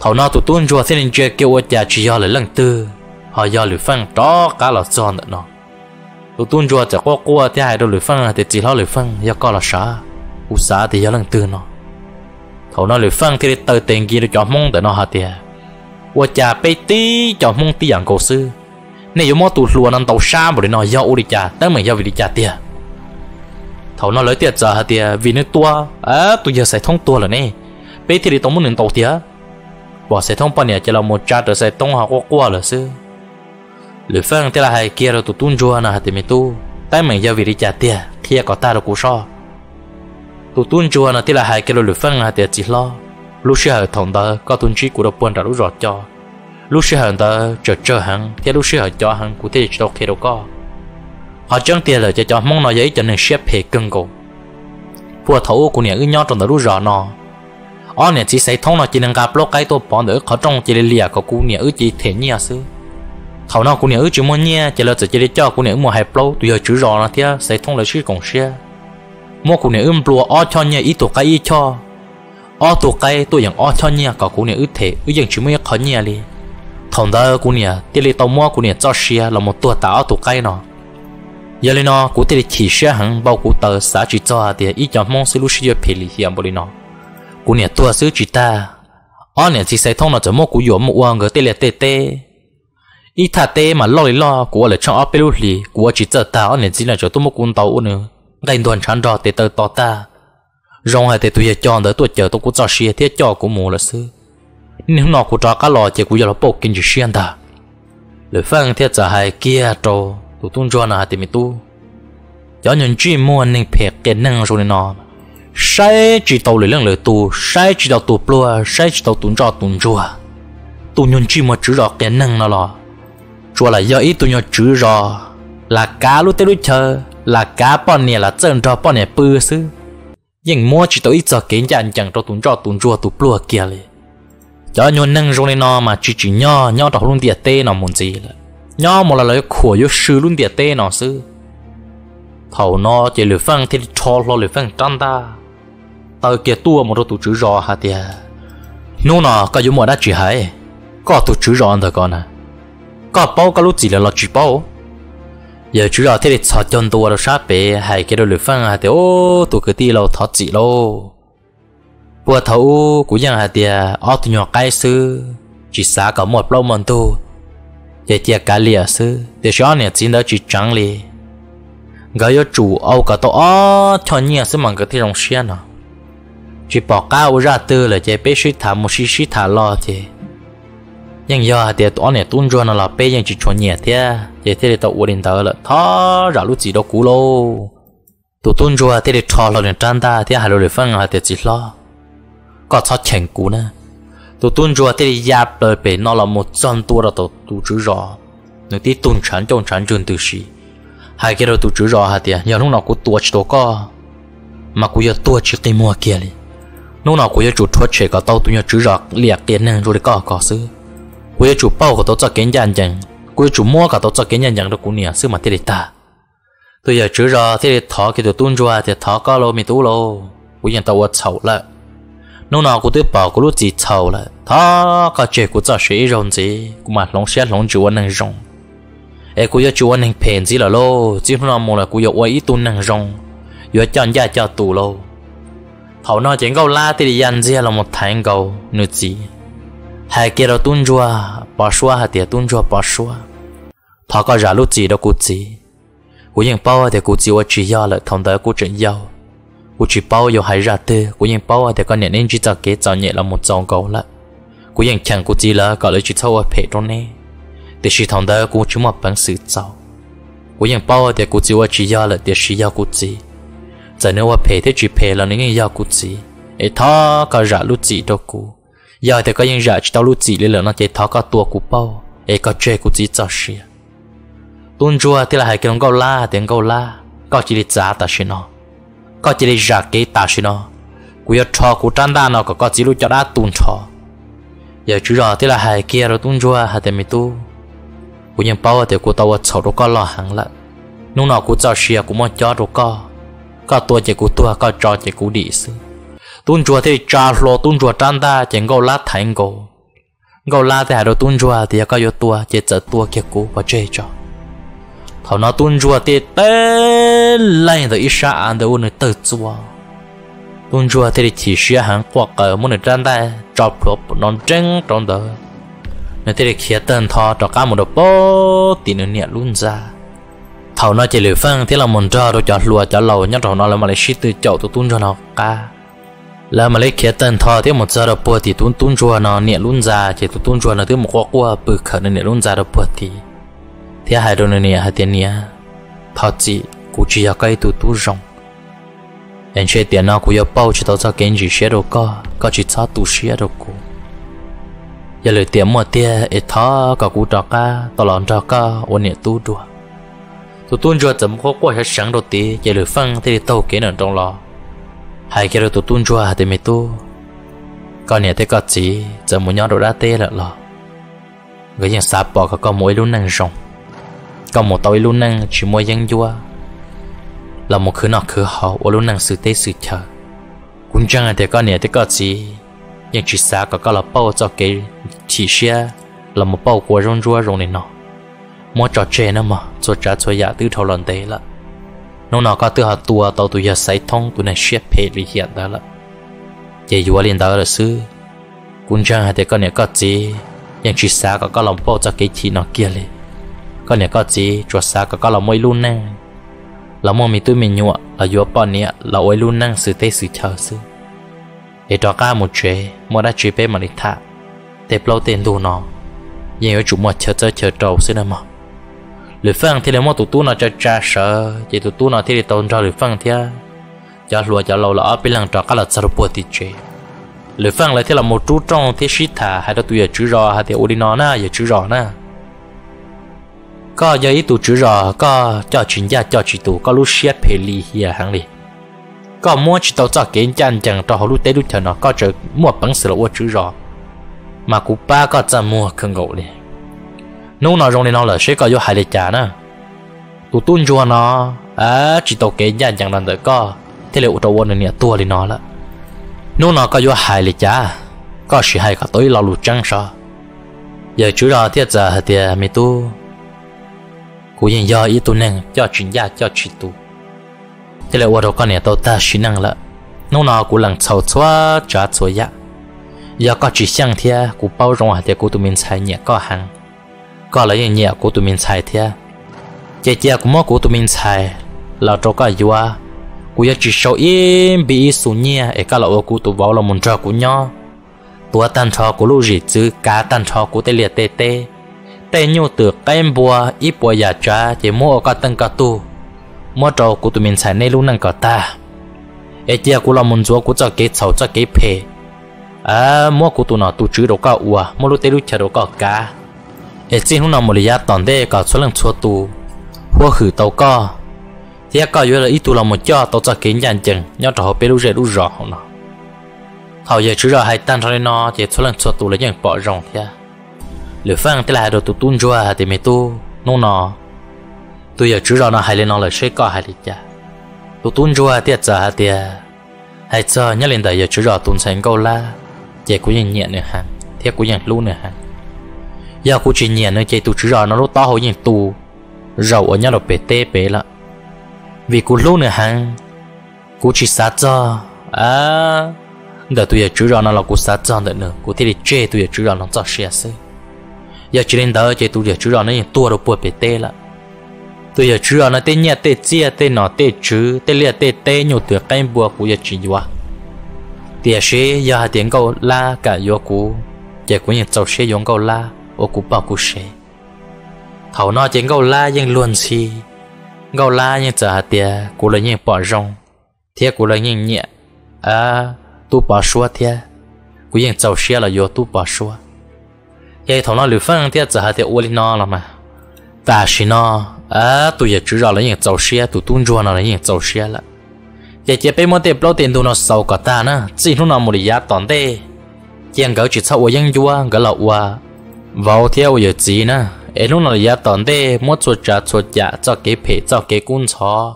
Speaker 1: thầu nào tu tuân chùa thế nên chơi kêu ở cha chỉ do là lần tư họ do lưỡi phân đó cả là son nữa nó tu tuân chùa chỉ có qua thứ hai đâu lưỡi phân thì chỉ lo lưỡi phân do có là啥u啥thì do lần tư nó เขาน้อยเลยฟังที่เตอเต็งกีจอมงแต่นอฮาเตียว่าจะไปตีจอมงตีอย่างกูซื้อนี่ยมอตูลัวนั่นตัวชาบริโนยาอุริจาตั้งเหมือนยาวิริจาเตียเขาน้อยเลยเตียจ้าฮาเตียวินตัวเออตัวยาใส่ท่องตัวเหรอเนี่ยไปที่ตรงมือหนึ่งตัวเตียว่าใส่ท่องปนเนี่ยจะเราหมดจัดหรือใส่ต้องหากกว่าเหรอซื้อหรือฟังที่เราให้เกียร์เราตุ้นจัวนะฮะเตียไม่ตู้ตั้งเหมือนยาวิริจาเตียเทียก็ตาเรากูชอบ tụ tuân chua là thế là hai cái rồi phân là tiệt chỉ lo. Lúc xưa thằng đó, có tuân chi của được buồn đã lúc rõ cho. Lúc xưa hắn ta chờ chờ hắn theo lúc xưa cho hắn cụ thể cho khi đâu có. Họ chẳng tiền là cho cho mong nói giấy cho nên xếp hệ cân cổ phù thấu của nhà ư nhau trong đó lúc rõ nó ở nhà chỉ xây thông là chỉ nên gặp lúc cái tôi bỏ nữa khó trong chỉ để lìa của cụ nhà ư chỉ thể nhà sư thầu nào cụ nhà ư chỉ muốn nhia, chỉ là chỉ để cho cụ nhà ư mua hai plo tùy ở chữ rõ nó thế xây thông là chữ còn xe mua cụ nhà ư plua ở cho nhia ít tổ cái ít cho. Ở tổ cái tôi yang ở cho nhia có cụ nhà ư thể, ư yang chỉ mới khó nhia liền thằng đó cú nè tiếc li tàu mua cú nè cho xia là một tổ táo tổ cây nó giờ lên nó cú tiếc chỉ xe hẳn, bao cú tờ xã chỉ cho thì ít chẳng mong sẽ lúc xia phê li hiểm bồi nó cú nè tổ xứ chỉ ta. Ở nè chỉ xây thông nó chỉ mua cú yếu mua uang à cái tiếc li tê tê. Ít thà tê mà lo lo cú là trong ở bê lúc li à chỉ cho ta ở này chỉ là cho tôi mua cú tàu nữa đành đoàn chán rõ tế tờ tỏ ta. Rong hai tế tụi chọn đỡ tôi chờ tôi cũng cho xìa thiết cho của mù là sư, nếu nó cũng cho cá lò chỉ cũng giờ là bộ kinh chỉ xuyên ta. Lời phân thiết giả hai kia trâu tụ tung cho nó tế mình tu. Cho nhân chi mua nên phẹt cái năng rồi nó. Sai chỉ tàu lấy lăng lời tu sai chỉ tàu tu plua sai chỉ tàu tung cho tung chua tu nhân chi mà chữ rõ cái năng nó lò. Chua là do ý tu nhân chữ rõ là cá lúc tới lúc chờ là cá bọn này là chân cho bọn này bự sư nhưng mua chỉ tàu ít cho kiến chẳng chẳng cho tung cho tung chua tu plua kia lì. Cho nhau nâng rồi nó mà chỉ chỉ nhỏ nhỏ đọc luôn địa tê nó muốn gì là nhỏ một là lấy khổ yếu sư luôn địa tê nó sư thầu nó chỉ lửa phăng thì cho lo lửa phăng trăng ta. Tao kia tua một đôi đồ chữ rõ hả tia. nô nó có yếu một đã chỉ hay có tụ chữ rõ thôi con à? Có bao cái lúc gì là lo chỉ bao giờ chú rõ thế thì chọn chân tua đâu, sát bể, hay cái đồ lửa phăng hay thì ô tụ cái ti lâu thoát chị lâu. Bữa thấu cũng chẳng hạt tiề ở tụi nhỏ cái sư chỉ xả có một lâu mòn tu giờ tiề cả lìa sư để cho anh chỉ đó chỉ trắng lì. Gái yêu chủ, âu cả tổ ở cho nhia sư mang cái thế rồng xiên à chỉ bỏ cao ra tư là chỉ bé suy thả, một suy suy thả lo thì nhưng giờ hạt tiề tụi tuôn là bé nhưng chỉ cho nhia thế. Để thế để tụi uống đến đó là thọ ra lúc gì đó lô. Tụi tuôn cho thế để cho lo đến trăn ta, thế hai lô phân hạt tiề chỉ lo. Có cho tiền cú nè. Tụi tuân rùa thì giáp lời bể nó là một chân tua là tụi tụi chữ rõ. Nếu tí tuân chán trong chán trường từ hai cái đó tụi chữ rõ hả thì nhà lúc nào cũng tua chỉ đó có, mà cũng giờ tua chỉ cái mua kia đi lúc nào cũng giờ chủ thoát chế cả tàu tụi nhớ chữ rõ liệt tiền nè, rồi có có sư giờ chủ bao cả tàu cho kiến nhận nhận cũng chủ mua cả tàu cho kiến nhận nhận được cũng nè sư mà thế ta. Tôi giờ chữ ra thế thọ cái tụi tuân cho thì thọ có lô mi tú lô. Cũng giờ tao chậu lại nô nào cũng tôi bảo cũng lúc gì chậu lại thọ cả chế cũng cho sĩ rồng gì? Cũng mà lòng xe lòng chủ năng rồng. Ai cũng yêu chủ năng phèn gì là lô chỉ nó một là cũng yêu ấy tu năng rồng. Vừa chọn gia cho tù lâu thầu nó chỉ câu la thì dàn dìa là một tháng câu nữa gì hai kia đó tuôn chua bỏ chua hai tiệt tuôn chua bỏ chua thọ có giả lúc gì đó cụ gì của những bao thì cụ chỉ ở chỉ do là thằng đó của chuyện giàu của chỉ bao giờ hay ra tư của những bao thì con nhận nên chỉ cho kế cho nhẹ là một dòng cầu lại của những chẳng của chỉ là gọi là chỉ thâu ở phe đó nè để chỉ thông tới của chúng một bằng sự giàu của những bao thì cụ chỉ ở chỉ do là để chỉ do cụ chỉ giờ nếu ở phe thì chỉ phe là những do cụ chỉ ai thọ có giả lúc gì đó cú giờ thì có những giờ chỉ tao lúc chỉ lên lửa nó chỉ thọ có tua cú bao ấy có chơi cú chỉ cho xia tuôn chua thì là hai cái câu la, tiếng gấu la. Có chỉ để trả ta xin nó. Có chỉ để trả cái ta xin nó. Cú yêu cho cú trăn đa nó, có có chỉ lúc cho đã tuôn cho giờ chú rõ thì là hai kia rồi tuôn chua hai tên mi tu. Cú nhận bao thì cú tao chậu đó có lo hàng lại nung nào cú cho xia cú muốn cho rồi có có tua chỉ cú tua, có cho chỉ cú đi sư tuôn chua thì trả lo tuôn chua trăn ta, chỉ ngô la thành ngô. Ngô la thì hai đồ tuôn chua thì có yếu tua, chỉ chở tua kia cú và chơi cho. Họ nó tuôn chùa thì tê lên rồi ít sa ăn được nữa tự chùa tuôn chùa thì chỉ xia hàng quạt cờ muốn được trang ta chọc lốp non trắng trong đó nên thì kia tên thọ cho cả một đồ bó thì nó nhẹ luôn ra. Thầu nó chỉ lửa phăng thì là muốn cho đồ cho lùa cho lầu nhất rồi nó là mà lại shit từ chậu tụi tuôn cho nó cả là mà lấy kia tên thọ thì một giờ đồ bó thì tuôn tuôn chùa nó nhẹ luôn ra chỉ tuôn tuôn chùa nó thì một quả quả bự khởi nên nhẹ luôn ra đồ bó thì. Thì hai đôi này nhẹ hai tiền nhẹ thọ chỉ cụ chỉ là cái tu tu rong em chơi tiền nào cụ yêu bao chỉ tao cho cái gì xe đồ co có chỉ cho tu xe đồ cụ. Giờ lời tiền mà tiền ít thọ cả cụ trọ ca, tao làm trọ ca ôn nhẹ tu đùa tu tuôn chùa chấm có qua sẽ sáng đầu tiên giờ lời phăng thì tao cái nào trong lò hai cái rồi tụt tuôn chua thì mày tu. Còn nhà thế có chỉ giờ muốn nhau đồ ra tê lợ lò người dân sạp bỏ có con mũi luôn năng rong con một tối luôn năng chỉ mua dân chua, là một khứ nọ khứ họ và luôn năng sự tê sự chờ cũng chẳng thì con nhà thế có gì. Nhưng chỉ xa có có là bao cho cái chỉ xe là một bao của rong rua rong này nọ. Mua trò chơi nữa mà cho trả cho nhà tư thầu lần tê lợ nó nào có tự hạt tua, tàu tụi nhà xây thông tụi này xếp phê vì hiện đó là chỉ vừa liền đó là sư cũng chẳng thì con này có gì nhưng chỉ xa có có lòng bao cho cái chi nó kia liền. Con này có gì chuột xa có có là môi luôn nè là mua mì tôi mình nhọ là vừa bọn nè là ôi luôn năng sự tê sự chờ sư để cho cả một chế mua đã chế bé mà đi thả. Để lâu tiền đủ nó nhưng ở chủ mua chờ chờ chờ trâu sư nữa mà lưỡi phăng thì là mua tụ tu nó cho cha sợ. Chỉ tụ tu nó thì tôn cho lưỡi phăng thia, cho lùa cho lâu là ở bên lăng cho cả là sao bùa thì chế lưỡi phăng lại thì là một chú trong thế sĩ thả hay là tụi giờ chữ rò hay thì ôi đi nó na giờ chữ rò na. Có giờ ít tụ chữ rõ có cho chuyện gia cho chị tụ có lúc xét phê ly hiền hàng đi. Có mua chỉ tàu cho kiến chân chẳng cho họ lúc tế lúc chờ nó có chờ mua bằng sự là chữ rõ mà cụ ba có cho mua không gỗ đi nung nó rong đi nó là sẽ có vô hai lệ trả nè tụ tuôn chua nó à chỉ tàu kế nhà chẳng lần tới co. Thế liệu tàu quân này tua đi nó là nung nó có vô hai lệ trả có sự hai cả tối lo lụt trăng sao giờ chú đó thiết giờ thì mi tu? Cú nhìn do ý tu năng cho chuyện gia, cho chuyện tu thế liệu tàu con này tàu ta suy năng là nô nào cú lằng sầu xóa trả xóa ya giờ có chỉ sang thia cú bao rong hạt cú tụi mình xài nhẹ có hàng có là nhẹ nhẹ cú tu mình xài thế, chế chế của mua của tụi mình xài là cho cái gì à cú giờ chỉ sâu im bị sụn nhẹ ấy cái là của tụi vào là muốn cho cú nhau tua tan cho cú lũ gì chứ cá tan cho cú tê liệt tê tê. Tê nhu từ cái bùa ít bùa giả cha chỉ mua cái tăng cả tu mua trâu của tụi mình xài nên luôn năng cả ta. Ấy chia của là muốn chúa của cho cái sầu cho cái phê. À mua của tụi nó tụi chữ đâu cả ua mua lũ tê lúc chờ đâu cả cá ấy chỉ hôm nào một lý tòn đây cả số lần số tu hoa khử tàu co. Thì có yếu là ít tu là một cho tàu cho kiến nhàn chừng. Nhau trò bê lúc rẻ lúc rõ nó thầu giờ chữ rõ hai tan cho nó số lần số tu là những bỏ rong thế à. lửa phăng thế là đồ tu tuôn chua thì mày tu nông nọ tôi giờ chú rõ nó hay lên nó là sẽ có hay đi cha tụ tuôn chua thì à, giờ thì à. hay cho nhớ lên đời giờ chú rõ tuôn thành câu la. Chị cũng nhìn nhẹ nữa hàng, thế cũng nhìn luôn nữa hàng giờ cô chỉ nhẹ nơi chạy tụ chú rõ nó lúc to hồi nhìn tụ rầu ở nhà đồ bể tê bể lạ. Vì cô lúc nữa hăng cú chỉ sát cho. À đợt tôi giờ chữ rõ nó là cú sát cho đợt nữa. Cú thì chê tôi giờ chữ rõ nó cho xe à xe giờ chỉ đến đó chạy tôi giờ chữ rõ nó tua đâu bùa bể tê lạ. Tôi giờ chữ rõ nó tê nhẹ tê chia à, tê nọ, tê chữ tê lia tê tê nhiều từ cái bùa cú giờ chỉ qua tiền xe giờ hai tiền câu la cả yo cú. Giờ cú nhận giàu xe dùng câu la ô cú bảo cú xe thầu nó chỉ câu la nhưng luôn xì. Câu la nhưng chờ hạt tiền cú là nhưng bỏ rong. Thiệt cú là nhưng nhẹ. À tu bỏ xua thiệt cú nhưng giàu xe là vô tu bỏ xua. Vậy thầu nó lưu phân thiệt chờ hạt tiền ô li nó là mà ta xí nó à tu giờ chỉ rõ là nhưng giàu xe tu tuân chua nó là nhưng giàu xe là giờ chỉ bây mua tiền bao tiền tu nó sâu cả ta nữa chỉ nó nào một giá toàn thế chỉ gỡ chỉ sau yên chua gỡ lậu qua vào theo giờ gì nữa ấy lúc nào giờ tận đây mua chuột trả chuột giả cho cái phe cho cái cún chó,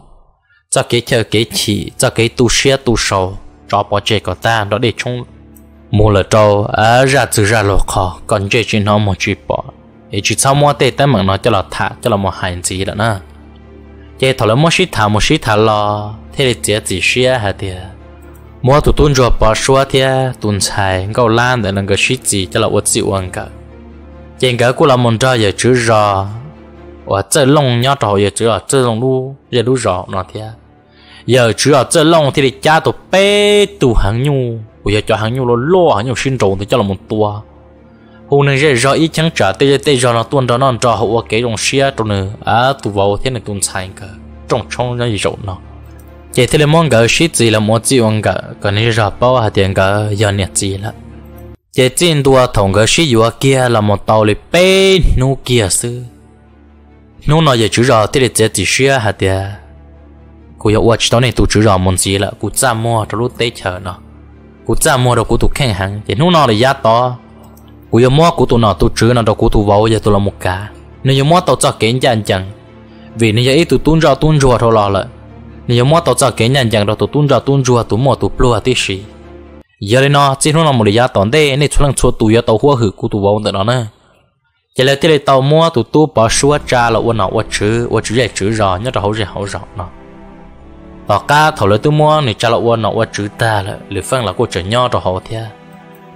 Speaker 1: cho cái chờ cái chỉ, cho cái tu xe tu sầu. Cho bỏ chơi của ta, đó để chung mua là trâu. À ra từ ra lô khó còn chơi chỉ nó một chỉ bỏ. Ấy chỉ sau mua tê tới mặn nó cho là thả, cho là một hành gì đó nè. Giờ thằng là mua shit thả mua shit thả lo thế là chỉ chỉ xia hả thì mua tụi tuân rồi bỏ xua thì tuân xài câu lan để nâng cái shit gì cho là uất chịu ăn cả hiện cái của là một trò giờ chữ rò. Và chơi lông nhớ trò giờ chữ là chơi lông lu giờ lu rò, nó thế. Giờ chữ là chơi lông thì để cha tụ bé tụ hàng nhu. Bây giờ cho hàng nhu lo lo hàng nhu sinh trộn thì cho là một tua. Hôm nay giờ rò ít chẳng trả, tê tê rò nó tuôn đó nó trò hậu cái dòng xe trong nữa à tụ vào thế này tuân sai cả trong trong ra gì rồi nó. Chỉ thế là mong cái shit gì là một gì ông cả còn này rò bao hạt tiền cái giờ nhiệt gì là chỉ trên đua thằng cái sĩ vừa kia là một tàu lì bê nu kia sư nu nói giờ chữ rõ thì để chỉ chỉ xia hả tiền cú yêu watch đó này tụ chữ rõ muốn gì là cú chăm mua cho lúc tết chờ nó. Cú chăm mua rồi cú tụ khen hàng chỉ nu nói là giá to. Cú yêu mua cú tụ nó tụ chữ nó đâu cú tụ vào giờ tụ là một cả nếu yêu mua tàu cho kiến chân chân vì nếu ít tụ tuôn ra tuôn rùa thôi là lại nếu mua tàu cho kiến chân chân đâu tụ tuôn ra tuôn rùa tụ mua tụ plua tí xí giờ đây nó chỉ nó là một lý do tòn đây nên chúng chua tụ giờ tàu hoa hử cú tụ vong được nó nè. Giờ là cái tàu mua tụ tu bỏ xua cha là uốn nào uốn chữ uốn chữ dạy chữ rõ nhất là hậu dạy hậu rõ nó và cá thầu lấy tu mua, này cha là uốn nào uốn chữ ta là lựa phân là cô trở nhỏ cho hậu thế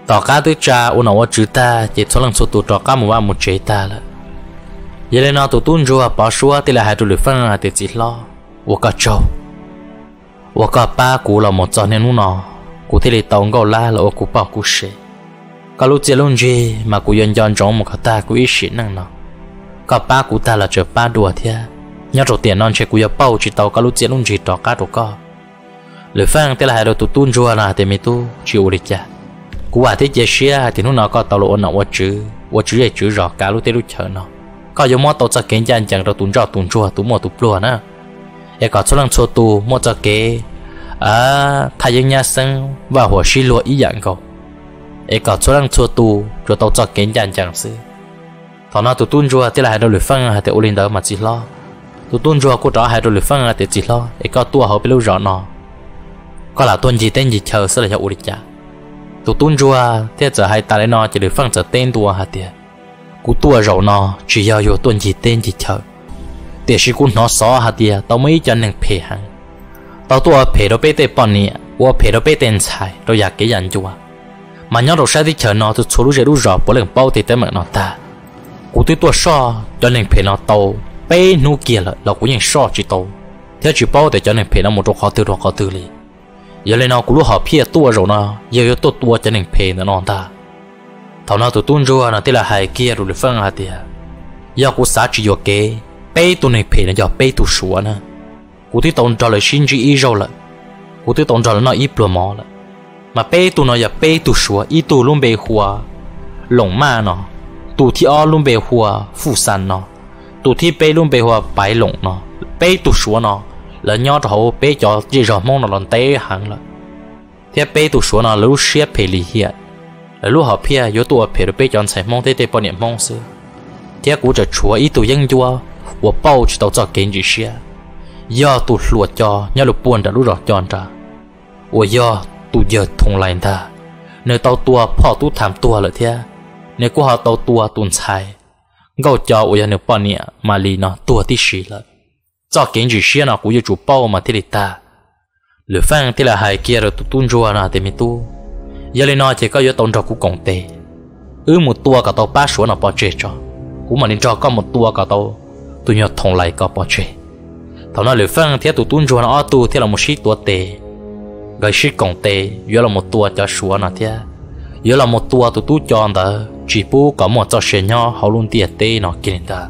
Speaker 1: tàu cá tu cha u nào chữ ta, chỉ chúng lần số tụ trò cá một ba một chế ta là. Giờ đây nó tụ tu rùa à, bỏ xua, thì là hai tụ lửa phân là thì chỉ lo. U cả châu u cả ba cú là một trò nên u cụ thể là tàu ngầu la là ô cụ bảo cú sẽ cả lúc chơi luôn gì mà cú yên chọn trong một cái ta cú ít xịn năng nào cả ba cú ta là chờ ba đùa thia. Nhớ đầu tiền non chơi cú yêu bao chỉ tàu cả lúc chơi luôn gì trò cá đồ co. Lời phang thì là hai tụ tuôn rùa là thì mi tu, chịu đi chả cú à thế chơi xia thì nó nó có tàu lộ nó quá chữ quá chữ ấy chữ rõ cả lúc thế lúc chờ nó có giống mót tàu chơi kiến chân chẳng rồi tuôn rõ tuôn chua tuôn mò tuôn plua nữa e có số lần số tu mò cho à thay những nhà sinh và hồ sĩ lúa ý dạng cầu e có chỗ đang số tu cho tàu cho kiến dạng chẳng sư. Thọ nó tụt tuôn chua thì là hai đôi lưỡi phân hai đôi linh đó mà chỉ lo. Tụt tuôn chua cô đó hai đôi lưỡi phân hai đôi chỉ lo. E có tua hậu bị lưu rõ nó có là tuôn gì tên gì chờ, sẽ là cho uli cha tụ tuôn rùa thì giờ hai ta lấy nó chỉ được phân giờ tên tua hai tiệt cú tua rậu nó chỉ 要有 tuần gì tên gì chờ. Để sĩ cú nó xó hai tiệt tao mới cho nên phê hàng tao tua phê đó bê tê bọn nè ua phê đó bê tên xài rồi giặc cái dàn chua mà nhau đầu sai đi chờ nó, tôi xuống lúc rồi rõ bỏ lần bao thì tới mặt nó ta. Cú tôi tua so, cho nên phê nó tàu, bê nu kia là là cũng nhận so chỉ tàu. Theo chỉ bao để cho nên phê nó một chỗ khó tư rồi khó tư liền giờ lên nó cú lúc họ phê tua rồi nó, giờ giờ tôi tua cho nên phê nó ta. Thằng nào tụi tuôn rùa nó tê là hai kia rồi phân hạt tiệt giờ cú xả chỉ vô kế, bê tụi này phê nó giờ bê tụi sủa nữa cũng thấy tông cho lời xin chỉ ý rồi lại cũng thấy tông cho nó ít bừa mò lại mà bê tụi nó giờ bê tụi sủa ít tụi luôn bê hùa lồng ma nó tụi thì o luôn bê hùa phụ san nó tụi thì bê luôn bê hùa bãi lồng nó bê tụi sủa nó là nhỏ cho hậu bé cho chỉ rõ mong nó lần té hàng là thế bé tụ số nó lúc xếp phê lì hiện là lúc họ phía yếu tụ phê được bé chọn sai mong té té bao niệm mong sư thế cúจะchúa ý tụ yên chúa 我包知道这给你些， do tu lùa cho, nhớ lục buồn đã lúc rõ chọn ra ủa do tụ giờ thùng lành ta nếu tàu tua, phò tu thảm tua lợi thế nếu của họ tàu tua tuần sai. Gấu cho ủa giờ nếu bọn nhẹ mà lì nó tua tí xì lợi. Cho kiến chỉ xia nó cũng như chủ bao mà thế ta. Lửa phang thì là hai kia rồi tu tuôn rùa nó thì mi tu. Giờ lên nó chỉ có giờ tổn trọ của cổng tê. Ư một tua cả tàu ba số nó bỏ chế cho. Cũng mà nên cho có một tua cả tàu tu nhỏ thùng lại có bỏ chế thảo nó lửa phăng thì tụt tuôn cho nó tu thì là một shit tua tệ cái shit cổng tệ yếu là một tua cho sủa nó thế. Yếu là một tua tụt tún cho đó chỉ bu có một cho xe nhỏ họ luôn tiệt tê nó kia ta.